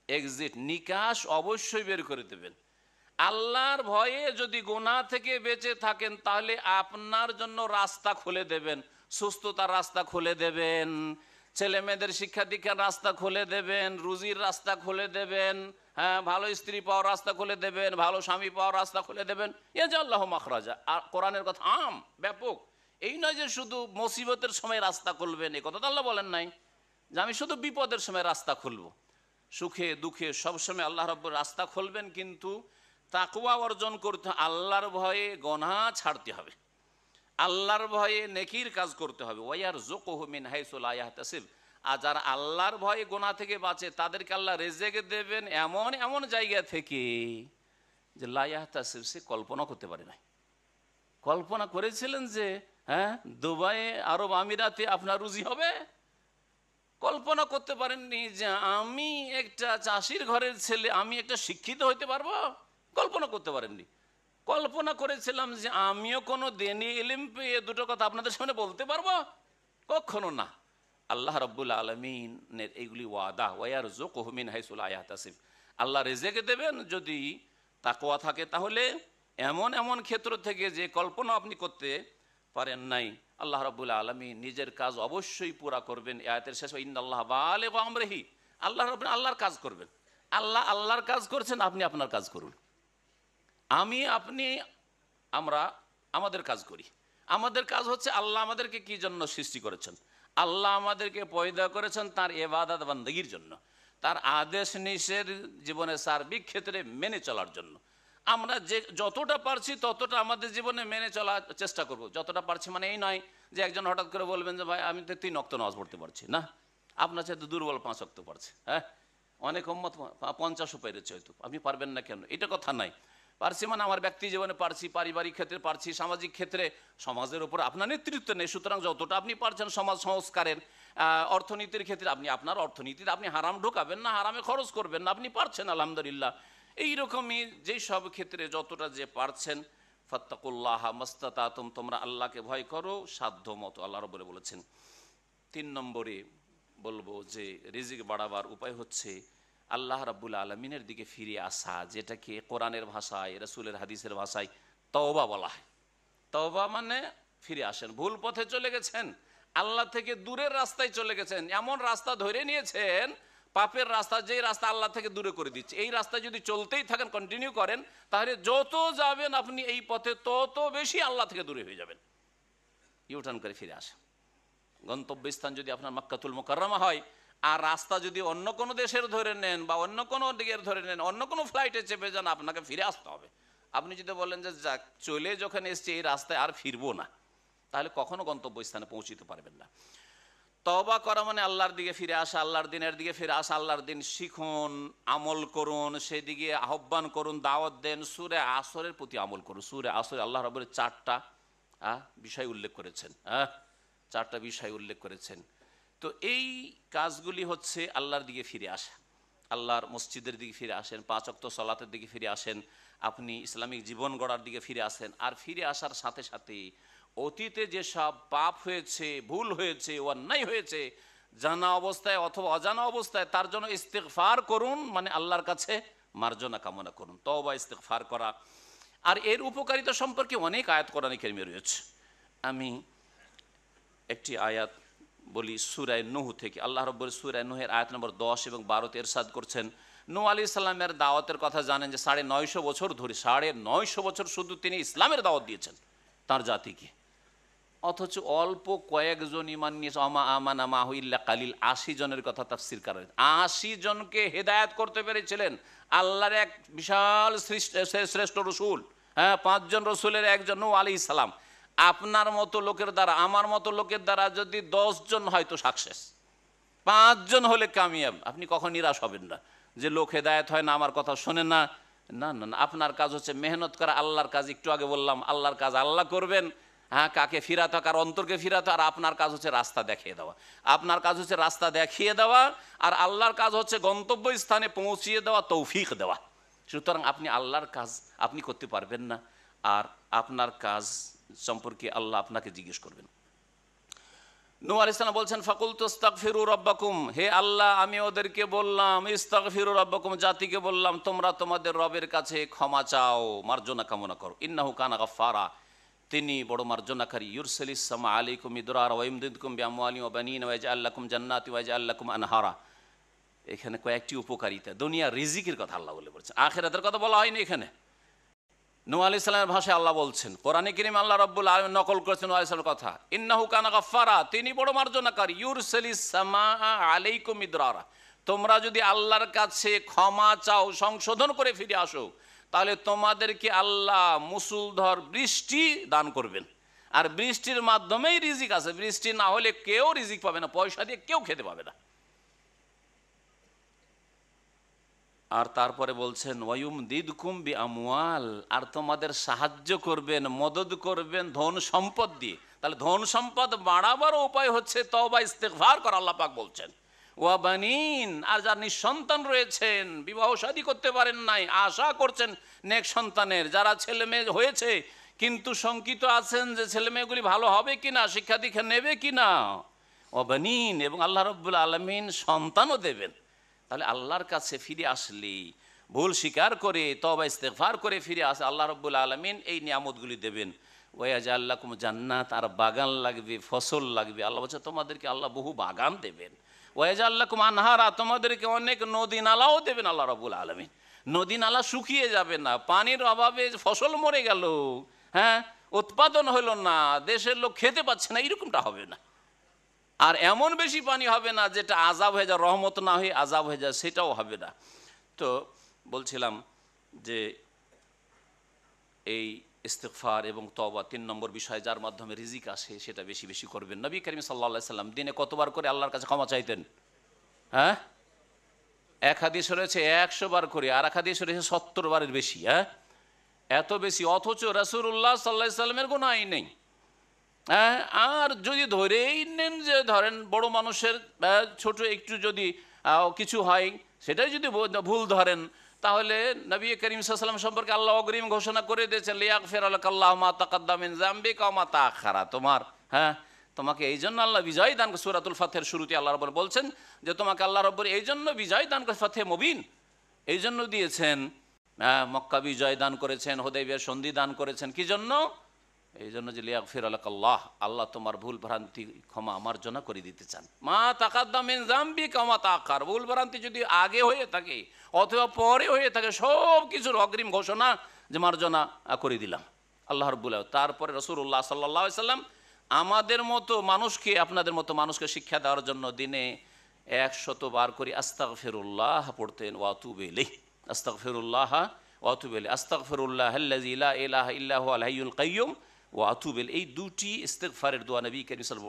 এক্সিট নিকাশ অবশ্যই বের করে দেবেন। আল্লাহর ভয়ে যদি গোনা থেকে বেঁচে থাকেন, তাহলে আপনার জন্য রাস্তা খুলে দেবেন, সুস্থতার রাস্তা খুলে দেবেন ছেলে মেয়েদের শিক্ষা দীক্ষার রাস্তা খুলে দেবেন, রুজির রাস্তা খুলে দেবেন হ্যাঁ ভালো স্ত্রী পাওয়ার রাস্তা খুলে দেবেন, ভালো স্বামী পাওয়ার রাস্তা খুলে দেবেন। এ যে আল্লাহ মাখরাজা। আর কোরআনের কথা, আম, ব্যাপক। এই নয় যে শুধু মুসিবতের সময় রাস্তা খুলবেন, এ কথা তো আল্লাহ বলেন নাই যে আমি শুধু বিপদের সময় রাস্তা খুলবো। সুখে, দুঃখে সবসময় আল্লাহ রব্বর রাস্তা খুলবেন, কিন্তু তাকুয়া অর্জন করতে আল্লাহর ভয়ে গনা ছাড়তে হবে। আল্লাহর ভয়ে নেকির কাজ করতে হবে। ওয়ার জোকোহ মিন হাইসুল আয়াহতাসিব আর যারা আল্লাহর ভয়ে গোনা থেকে বাঁচে, তাদেরকে আল্লাহ রেজেকে দেবেন এমন এমন জায়গা থেকে যে লায়াহতাসিব সে কল্পনা করতে পারে না কল্পনা করেছিলেন যে হ্যাঁ দুবাই আরব আমিরাতে আপনার রুজি হবে? কল্পনা করতে পারেননি যে আমি একটা চাষির ঘরের ছেলে, আমি একটা শিক্ষিত হইতে পারব? কল্পনা করতে পারেননি। কল্পনা করেছিলাম যে আমিও কোনো দেনি এলিম পেয়ে দুটো কথা আপনাদের সামনে বলতে পারব? কখনো না। আল্লাহ রব্বুল আলমিনের এইগুলি ওয়াদা ওয়ার জোকহমিন হাইসুল আয়াত আল্লাহ রেজেকে দেবেন যদি তাকোয়া থাকে, তাহলে এমন এমন ক্ষেত্র থেকে যে কল্পনা আপনি করতে পারেন নাই। আল্লাহ রব্বুল আলমী নিজের কাজ অবশ্যই পুরা করবেন। আয়াতের শেষ ইন আল্লাহ বালে আমরেহি। আল্লাহ রব আল্লাহর কাজ করবেন। আল্লাহ আল্লাহর কাজ করছেন, আপনি আপনার কাজ করুন। আমি, আপনি, আমরা, আমাদের কাজ করি। আমাদের কাজ হচ্ছে আল্লাহ আমাদেরকে কি জন্য সৃষ্টি করেছেন? আল্লাহ আমাদেরকে পয়দা করেছেন তার এবাদাত বান্দগির জন্য। তার আদেশ নিষেধ জীবনের সার্বিক ক্ষেত্রে মেনে চলার জন্য। আমরা যে, যতটা পারছি ততটা আমাদের জীবনে মেনে চলার চেষ্টা করব। যতটা পারছি মানে এই নয় যে একজন হঠাৎ করে বলবেন যে, ভাই, আমি তো তিন অক্ত নামাজ পড়তে পারছি। না, আপনার সাথে দুর্বল পাঁচ অক্ত পারছে। হ্যাঁ অনেক সম্মত পঞ্চাশও পেরেছে হয়তো। আপনি পারবেন না কেন? এটা কথা নাই। পারছি মানে আমার ব্যক্তি জীবনে পারছি, পারিবারিক ক্ষেত্রে পারছি, সামাজিক ক্ষেত্রে, সমাজের উপর আপনার নেতৃত্ব নেই। সুতরাং যতটা আপনি পারছেন সমাজ সংস্কারের অর্থনীতির ক্ষেত্রে, আপনি আপনার অর্থনীতিতে আপনি হারাম ঢোকাবেন না, হারামে খরচ করবেন না, আপনি পারছেন, আলহামদুলিল্লাহ। এইরকমই যেই সব ক্ষেত্রে যতটা যে পারছেন, ফত্তাকুল্লাহ মস্তাতাতুম, তোমরা আল্লাহকে ভয় করো, সাধ্য মতো। আল্লাহ রবলে বলেছেন, তিন নম্বরে বলব যে, রিজিক বাড়াবার উপায় হচ্ছে আল্লাহ রাবুল আলমিনের দিকে ফিরে আসা যেটাকে কোরআনের ভাষায়, রসুলের হাদিসের ভাষায় তওবা বলা হয়। তওবা মানে ফিরে আসেন, ভুল পথে চলে গেছেন, আল্লাহ থেকে দূরের রাস্তায় চলে গেছেন, এমন রাস্তা ধরে নিয়েছেন, পাপের রাস্তা যেই রাস্তা আল্লাহ থেকে দূরে করে দিচ্ছে। এই রাস্তায় যদি চলতেই থাকেন কন্টিনিউ করেন, তাহলে যত যাবেন আপনি এই পথে, তত বেশি আল্লাহ থেকে দূরে হয়ে যাবেন। ইউটার্ন করে ফিরে আসেন। গন্তব্যস্থান যদি আপনার মাক্কাতুল মোকাররমা হয় আর রাস্তা যদি অন্য কোনো দেশের ধরে নেন বা অন্য কোনো দিকের ধরে নেন, অন্য কোনো ফ্লাইটে চেপে যান, আপনাকে ফিরে আসতে হবে। আপনি যদি বলেন যে, যাক, চলে যখন এসছে, এই রাস্তায় আর ফিরবো না, তাহলে কখনো গন্তব্যস্থানে পৌঁছিতে পারবেন না। তবা করা মানে আল্লাহর দিকে ফিরে আসা, আল্লাহর দিনের দিকে ফিরে আসা, আল্লাহর দিন শিখুন, আমল করুন, সেদিকে আহ্বান করুন, দাওয়াত দেন, সুরে আসরের প্রতি আমল করুন। সুরে আসরে আল্লাহ রবের চারটা বিষয় উল্লেখ করেছেন হ্যাঁ চারটা বিষয় উল্লেখ করেছেন। তো এই কাজগুলি হচ্ছে আল্লাহর দিকে ফিরে আসা। আল্লাহর মসজিদের দিকে ফিরে আসেন, পাঁচ অক্ত সলাতের দিকে ফিরে আসেন, আপনি ইসলামিক জীবন গড়ার দিকে ফিরে আসেন। আর ফিরে আসার সাথে সাথে অতীতে যেসব পাপ হয়েছে, ভুল হয়েছে, অন্যায় হয়েছে, জানা অবস্থায় অথবা অজানা অবস্থায়, তার জন্য ইস্তেকফার করুন মানে আল্লাহর কাছে মার্জনা কামনা করুন তবা ইস্তেকফার করা। আর এর উপকারিতা সম্পর্কে অনেক আয়াত কোরআনে কেরমে রয়েছে। আমি একটি আয়াত বলি, সুরায় নুহ থেকে। আল্লাহ রব্বর সুরায় নুহের আয়াত নম্বর দশ এবং বারোতে এরশাদ করছেন। নূ আলি সাল্লামের দাওয়াতের কথা জানেন যে, সাড়ে নয়শো বছর ধরে, সাড়ে নয়শো বছর শুধু তিনি ইসলামের দাওয়াত দিয়েছেন তার জাতিকে। অথচ অল্প কয়েকজন ইমান নিয়ে আমা আমানা মাহুল্লা কালিল, আশি জনের কথা তাফসির করা। আশি জনকে হেদায়াত করতে পেরেছিলেন আল্লাহর এক বিশাল শ্রেষ্ঠ রসুল। হ্যাঁ পাঁচজন রসুলের একজন নূ আলী ইসলাম আপনার মতো লোকের দ্বারা, আমার মতো লোকের দ্বারা যদি জন হয়তো সাকসেস পাঁচজন হলে কামিয়াব। আপনি কখন নিরাশ হবেন না? যে লোক হেদায়ত হয় না, আমার কথা শোনে না। না না আপনার কাজ হচ্ছে মেহনত করা, আল্লাহর কাজ। একটু আগে বললাম, আল্লাহর কাজ আল্লাহ করবেন। হ্যাঁ কাকে ফিরাতে কার অন্তরকে ফিরাতে আর আপনার কাজ হচ্ছে রাস্তা দেখিয়ে দেওয়া। আপনার কাজ হচ্ছে রাস্তা দেখিয়ে দেওয়া, আর আল্লাহর কাজ হচ্ছে গন্তব্য স্থানে পৌঁছিয়ে দেওয়া, তৌফিক দেওয়া। সুতরাং আপনি আল্লাহর কাজ আপনি করতে পারবেন না, আর আপনার কাজ সম্পর্কে আল্লাহ আপনাকে জিজ্ঞেস করবেন। নূ আলাইহিস সালাম বলছেন ফাকুল তোস্তাগফিরু রব্বাকুম। হে আল্লাহ, আমি ওদেরকে বললাম, ইস্তাগফিরু রব্বাকুম, জাতিকে বললাম, তোমরা তোমাদের রবের কাছে ক্ষমা চাও, মার্জনা কামনা করো। ইন্নাহু কানা গাফফারা। তিনি বড় মার্জনাকারী ইউরসালিস সামা আলাইকুম ইদরার ওয়াইমদিদকুম বিআমওয়ালি ওয়া বানিন ওয়া ইয়াজআল লাকুম জান্নাতি ওয়া ইয়াজআল লাকুম আনহারা। এখানে কয়েকটি উপকারিতা দুনিয়া রিজিকের কথা আল্লাহ বলে বলছেন। আখিরাতের কথা বলা হয়নি এখানে। নূ আলি সাল্লামের ভাষায় আল্লাহ বলছেন, কোরআনে কিরিম আল্লাহ রব্বুল আলম নকল করেছেন নূ আলি সাল্লামের কথা। ইন্নাহু কানা গাফফারা, তিনি বড় মার্জনাকারী। ইউরসালিস সামা আলাইকুম ইদরারা তোমরা যদি আল্লাহর কাছে ক্ষমা চাও, সংশোধন করে ফিরে আসো, তাহলে তোমাদেরকে আল্লাহ মুসুলধর বৃষ্টি দান করবেন? আর বৃষ্টির মাধ্যমেই রিজিক আছে। বৃষ্টি না হলে কেউ রিজিক পাবে না, পয়সা দিয়ে কেউ খেতে পাবে না। আর তারপরে বলছেন ওয়ুম দিদকুম বি আমওয়াল আর তোমাদের সাহায্য করবেন মদত করবেন, ধন সম্পদ দিয়ে। তাহলে ধন সম্পদ বাড়াবার উপায় হচ্ছে তবা ইস্তেগফার করা, আল্লাহ পাক বলছেন। ওয়া বানিন, আর যার নিঃসন্তান রয়েছেন, বিবাহ শাদী করতে পারেন নাই, আশা করছেন নেক সন্তানের, যারা ছেলে মেয়ে হয়েছে, কিন্তু শঙ্কিত আছেন যে ছেলে মেয়েগুলি ভালো হবে কিনা, শিক্ষা দীক্ষা নেবে কিনা। ও বানিন, এবং আল্লাহ রব্বুল আলমিন সন্তানও দেবেন। তাহলে আল্লাহর কাছে ফিরে আসলে, ভুল স্বীকার করে তবা ইস্তেফার করে ফিরে আসে, আল্লাহ রব্বুল আলমিন এই নিয়ামতগুলি দেবেন। ওয়াজ আল্লাহ কুম জান্নাত, আর বাগান লাগবে, ফসল লাগবে, আল্লাহ বলছে, তোমাদেরকে আল্লাহ বহু বাগান দেবেন। ওয়াজ আল্লাহ কুম আনহারা, তোমাদেরকে অনেক নদী নালাও দেবেন আল্লাহ রব্বুল আলমিন। নদী নালা শুকিয়ে যাবে না, পানির অভাবে ফসল মরে গেল। হ্যাঁ উৎপাদন হলো না, দেশের লোক খেতে পাচ্ছে না এরকমটা হবে না। আর এমন বেশি পানি হবে না যেটা আজাব হয়ে যায়, রহমত না হয়ে আজাব হয়ে যায়, সেটাও হবে না। তো বলছিলাম যে এই ইস্তেকফার এবং তবা তিন নম্বর বিষয় যার মাধ্যমে রিজিক আসে, সেটা বেশি বেশি করবেন। নবী করিম সাল্লা সাল্লাম দিনে কতবার করে আল্লাহর কাছে ক্ষমা চাইতেন? হ্যাঁ? এক হাদিস রয়েছে, একশো বার করে, আর এক হাদিস রয়েছে সত্তর বারের বেশি হ্যাঁ? এত বেশি, অথচ রাসুল্লাহ সাল্লাহ সাল্লামের কোনো আইন নেই। আর যদি ধরেই নেন যে ধরেন বড় মানুষের ছোট একটু যদি কিছু হয় সেটাই যদি ভুল ধরেন তাহলে নবী করিম সাল্লাম সম্পর্কে আল্লাহ অগ্রিম ঘোষণা করে দিয়েছেন লিয়াক ফের আল্লাহ মা তাকাদ্দামিন জাম্বি কামা তাখারা তোমার হ্যাঁ তোমাকে এই জন্য আল্লাহ বিজয় দান সুরাতুল ফাতের শুরুতে আল্লাহ রব্বর বলছেন যে তোমাকে আল্লাহ রব্বর এই জন্য বিজয় দান করে ফাতে মবিন। এই জন্য দিয়েছেন হ্যাঁ, মক্কা বিজয় দান করেছেন হোদাইবিয়ার সন্ধি দান করেছেন। কি জন্য? এই জন্য যে লিয়াক ফির আল্লাহ আল্লাহ তোমার ভুল ভ্রান্তি ক্ষমা আমার জন্য করে দিতে চান। মা তাকাদ্দামিন জাম্বি কামা তাকার ভুল ভ্রান্তি যদি আগে হয়ে থাকে, অথবা পরে হয়ে থাকে, সব কিছুর অগ্রিম ঘোষণা যে মার্জনা করে দিলাম। আল্লাহ রব্বুল আলামিন। তারপরে রসুল্লাহ সাল্লাহ সাল্লাম আমাদের মতো মানুষকে, আপনাদের মতো মানুষকে শিক্ষা দেওয়ার জন্য দিনে একশত বার করে আস্তাক ফেরুল্লাহ পড়তেন ওয়াতুবেলি আস্তাক ফেরুল্লাহ ওয়াতুবেলি আস্তাক ফেরুল্লাহ ইলা ইলাহ ইল্লাহ আলহাইউল কাইয়ুম ও আতুবেল এই দুটি ইস্তেকফারের দোয়া নবী কেমিসাল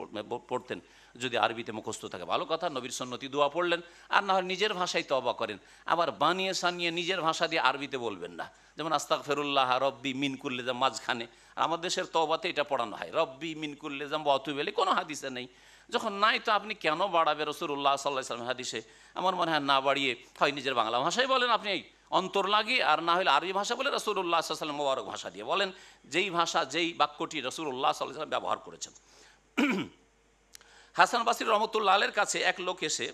পড়তেন যদি আরবিতে মুখস্থ থাকে। ভালো কথা, নবীর সন্নতি দোয়া পড়লেন, আর না হয় নিজের ভাষায় তবা করেন। আবার বানিয়ে সানিয়ে নিজের ভাষা দিয়ে আরবিতে বলবেন না। যেমন আস্তাক ফেরুল্লাহ রব্বি মিন যা মাঝখানে। আমার দেশের তবাতে এটা পড়ানো হয়। রব্বি মিন করলে যাম অতুবেলে কোনো হাদিসে নেই। যখন নাই তো আপনি কেন বাড়াবে? রসুল্লাহ সাল্লাহ সাল্লাম হাদিসে। আমার মনে হয় না বাড়িয়ে হয় নিজের বাংলা ভাষাই বলেন আপনি। এই অন্তর লাগিয়ে আর না হলে আরবি ভাষা বলে রসুল্লাহ সাল্লাম মোবারক ভাষা দিয়ে বলেন, যেই ভাষা, যেই বাক্যটি রসুল্লাহ সাল্লাহ সাল্লাম ব্যবহার করেছেন। হাসান বাসির রহমতুল্লাহ কাছে এক লোক এসে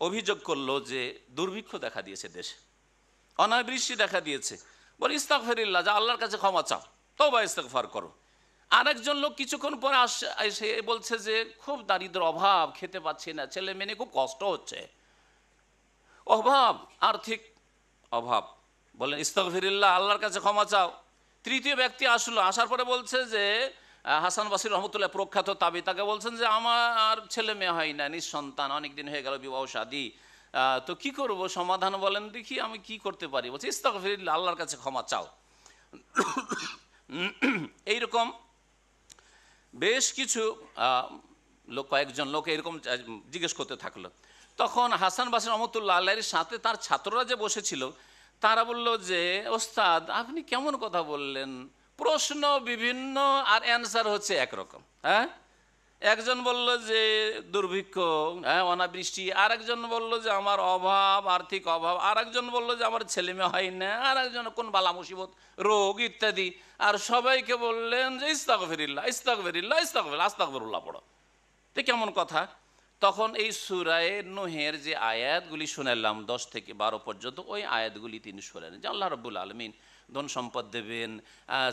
অভিযোগ করল যে দুর্ভিক্ষ দেখা দিয়েছে দেশে। অনাবৃষ্টি দেখা দিয়েছে। বলে ইস্তাকফেরিল্লা যা আল্লাহর কাছে ক্ষমা চাও বা ইস্তাকফার করো। আরেকজন লোক কিছুক্ষণ পরে এসে বলছে যে, খুব দারিদ্র অভাব, খেতে পাচ্ছি না, ছেলে মেয়ে খুব কষ্ট হচ্ছে। অভাব, আর্থিক অভাব। বলেন ইস্তাকফিরিল্লাহ আল্লাহর কাছে ক্ষমা চাও। তৃতীয় ব্যক্তি আসলো, আসার পরে বলছে যে হাসান বাসির রহমতুল্লাহ প্রখ্যাত তাবি, তাকে বলছেন যে, আমার ছেলে মেয়ে হয় না, নিঃসন্তান অনেক দিন হয়ে গেল বিবাহ, শাদী। তো কি করব, সমাধান বলেন, দেখি আমি কি করতে পারি। বলছে ইস্তাকফিরিল্লাহ আল্লাহর কাছে ক্ষমা চাও। [coughs] এইরকম বেশ কিছু লোক কয়েকজন লোক এরকম জিজ্ঞেস করতে থাকল। তখন হাসান বাসির রহমতুল্লাহ আল্লাহর সাথে তার ছাত্ররা যে বসেছিল, তারা বলল যে, ওস্তাদ, আপনি কেমন কথা বললেন? প্রশ্ন বিভিন্ন আর অ্যান্সার হচ্ছে একরকম। হ্যাঁ? একজন বলল যে, দুর্ভিক্ষ হ্যাঁ অনাবৃষ্টি। আর একজন বলল যে, আমার অভাব, আর্থিক অভাব। আর একজন বলল যে, আমার ছেলে মেয়ে হয় না। আর একজন কোন বালা মুসিবত, রোগ ইত্যাদি। আর সবাইকে বললেন যে ইস্তাকফিরিল্লাহ ইস্তাকফিরিল্লাহ ইস্তাকফির আস্তাকফিরুল্লাহ পড়ো। তো কেমন কথা? তখন এই সুরায় নোহের যে আয়াতগুলি শুনেলাম দশ থেকে বারো পর্যন্ত, ওই আয়াতগুলি তিনি শুনলেন যে আল্লাহ রব্বুল আলমিন ধন সম্পদ দেবেন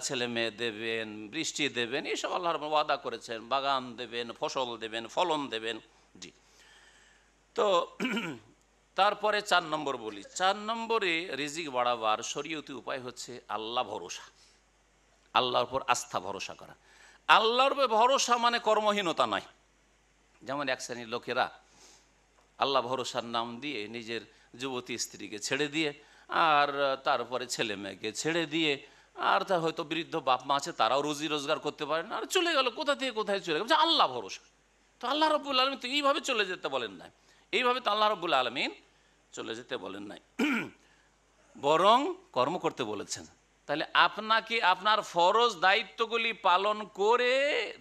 ছেলে মেয়ে দেবেন, বৃষ্টি দেবেন এইসব আল্লাহ রব্বুল ওয়াদা করেছেন। বাগান দেবেন, ফসল দেবেন, ফলন দেবেন। জি। তো [clears throat] তারপরে চার নম্বর বলি। চার নম্বরে রিজিক বাড়াবার শরীয়তি উপায় হচ্ছে আল্লাহ ভরসা। আল্লাহর উপর আস্থা ভরসা করা। আল্লাহর ভরসা মানে কর্মহীনতা নয়। যেমন এক শ্রেণির লোকেরা আল্লাহ ভরসার নাম দিয়ে নিজের যুবতী স্ত্রীকে ছেড়ে দিয়ে আর তারপরে ছেলে মেয়েকে ছেড়ে দিয়ে আর তার হয়তো বৃদ্ধ বাপ মা আছে, তারাও রুজি রোজগার করতে পারে না। আর চলে গেল, কোথা থেকে কোথায় চলে গেল? আল্লাহ ভরসা। তো আল্লাহ রব্বুল আলমিন তো এইভাবে চলে যেতে বলেন নাই। এইভাবে তো আল্লাহ রব্বুল আলমিন চলে যেতে বলেন নাই। [clears throat] বরং কর্ম করতে বলেছেন। তাহলে আপনাকে আপনার ফরজ দায়িত্বগুলি পালন করে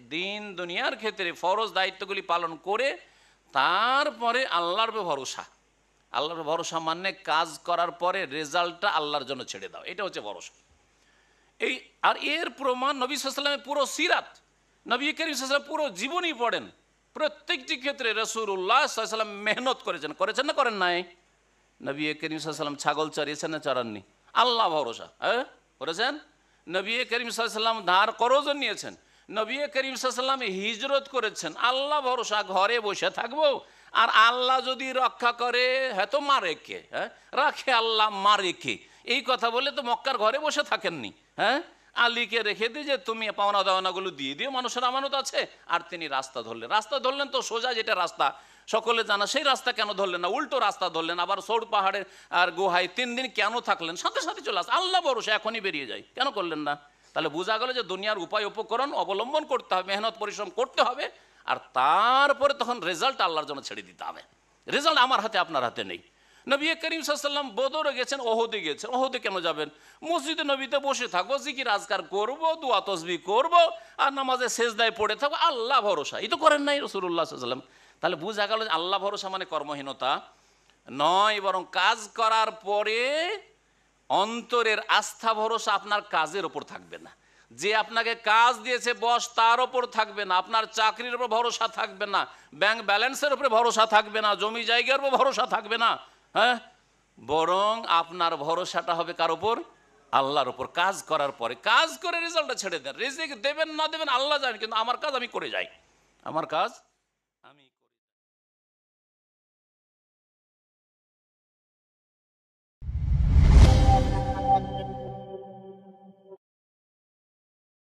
দিন দুনিয়ার ক্ষেত্রে ফরজ দায়িত্বগুলি পালন করে তারপরে আল্লাহর ভরসা। আল্লাহর ভরসা মানে কাজ করার পরে রেজাল্টটা আল্লাহর জন্য ছেড়ে দাও। এটা হচ্ছে ভরসা। এই আর এর প্রমাণ নবী সাল্লামের পুরো সিরাত। নবী করিম সাল্লাম পুরো জীবনই পড়েন। প্রত্যেকটি ক্ষেত্রে রসুল্লাহ সাল্লাম মেহনত করেছেন। করেছেন না করেন নাই? নবী করিম সাল্লাম ছাগল চড়িয়েছেন না চড়াননি আল্লাহ ভরসা। হ্যাঁ? করেছেন? নবী করিম সাল্লাম ধার করজন নিয়েছেন। নবী করিম সাল্লাম হিজরত করেছেন। আল্লাহ ভরসা, ঘরে বসে থাকব। আর আল্লাহ যদি রক্ষা করে হ্যাঁ তো মারে কে? হ্যাঁ? রাখে আল্লাহ মারে কে? এই কথা বলে তো মক্কার ঘরে বসে থাকেননি। হ্যাঁ? আলীকে রেখে দিয়ে যে তুমি পাওনা দাওনাগুলো দিয়ে দিও, মানুষের আমানত আছে। আর তিনি রাস্তা ধরলেন। রাস্তা ধরলেন তো সোজা যেটা রাস্তা সকলে জানা সেই রাস্তা কেন ধরলেন না? উল্টো রাস্তা ধরলেন, আবার সৌর পাহাড়ের আর গুহায় তিন দিন কেন থাকলেন? সাথে সাথে চলে আসে। আল্লাহ ভরসা, এখনই বেরিয়ে যায়। কেন করলেন না? তাহলে বোঝা গেল যে দুনিয়ার উপায় উপকরণ অবলম্বন করতে হবে, মেহনত পরিশ্রম করতে হবে, আর তারপরে তখন রেজাল্ট আল্লাহর জন্য ছেড়ে দিতে হবে। রেজাল্ট আমার হাতে, আপনার হাতে নেই। নবী করিম সাল্লাম বদরে গেছেন, ওহদে গেছেন। ওহদে কেন যাবেন? মসজিদে নবীতে বসে থাকব, জিকির, আজকার করব, দুয়া, তসবি করব, আর নামাজে শেষদায় পড়ে থাকব। আল্লাহ ভরসা। এই তো করেন নাই রসুল্লাহ সাল্লাম তাহলে বোঝা গেল যে আল্লাহ ভরসা মানে কর্মহীনতা। নয়, বরং কাজ করার পরে অন্তরের আস্থা, ভরসা আপনার কাজের ওপর থাকবে না। যে আপনাকে কাজ দিয়েছে বস, তার ওপর থাকবে না। আপনার চাকরির উপর ভরসা থাকবে না। ব্যাংক ব্যালেন্সের উপরে ভরসা থাকবে না। জমি জায়গার উপর ভরসা থাকবে না। হ্যাঁ? বরং আপনার ভরসাটা হবে কার ওপর? আল্লাহর ওপর। কাজ করার পরে। কাজ করে রেজাল্টটা ছেড়ে দেন। রিজিক দেবেন, না দেবেন আল্লাহ জানেন কিন্তু আমার কাজ আমি করে যাই। আমার কাজ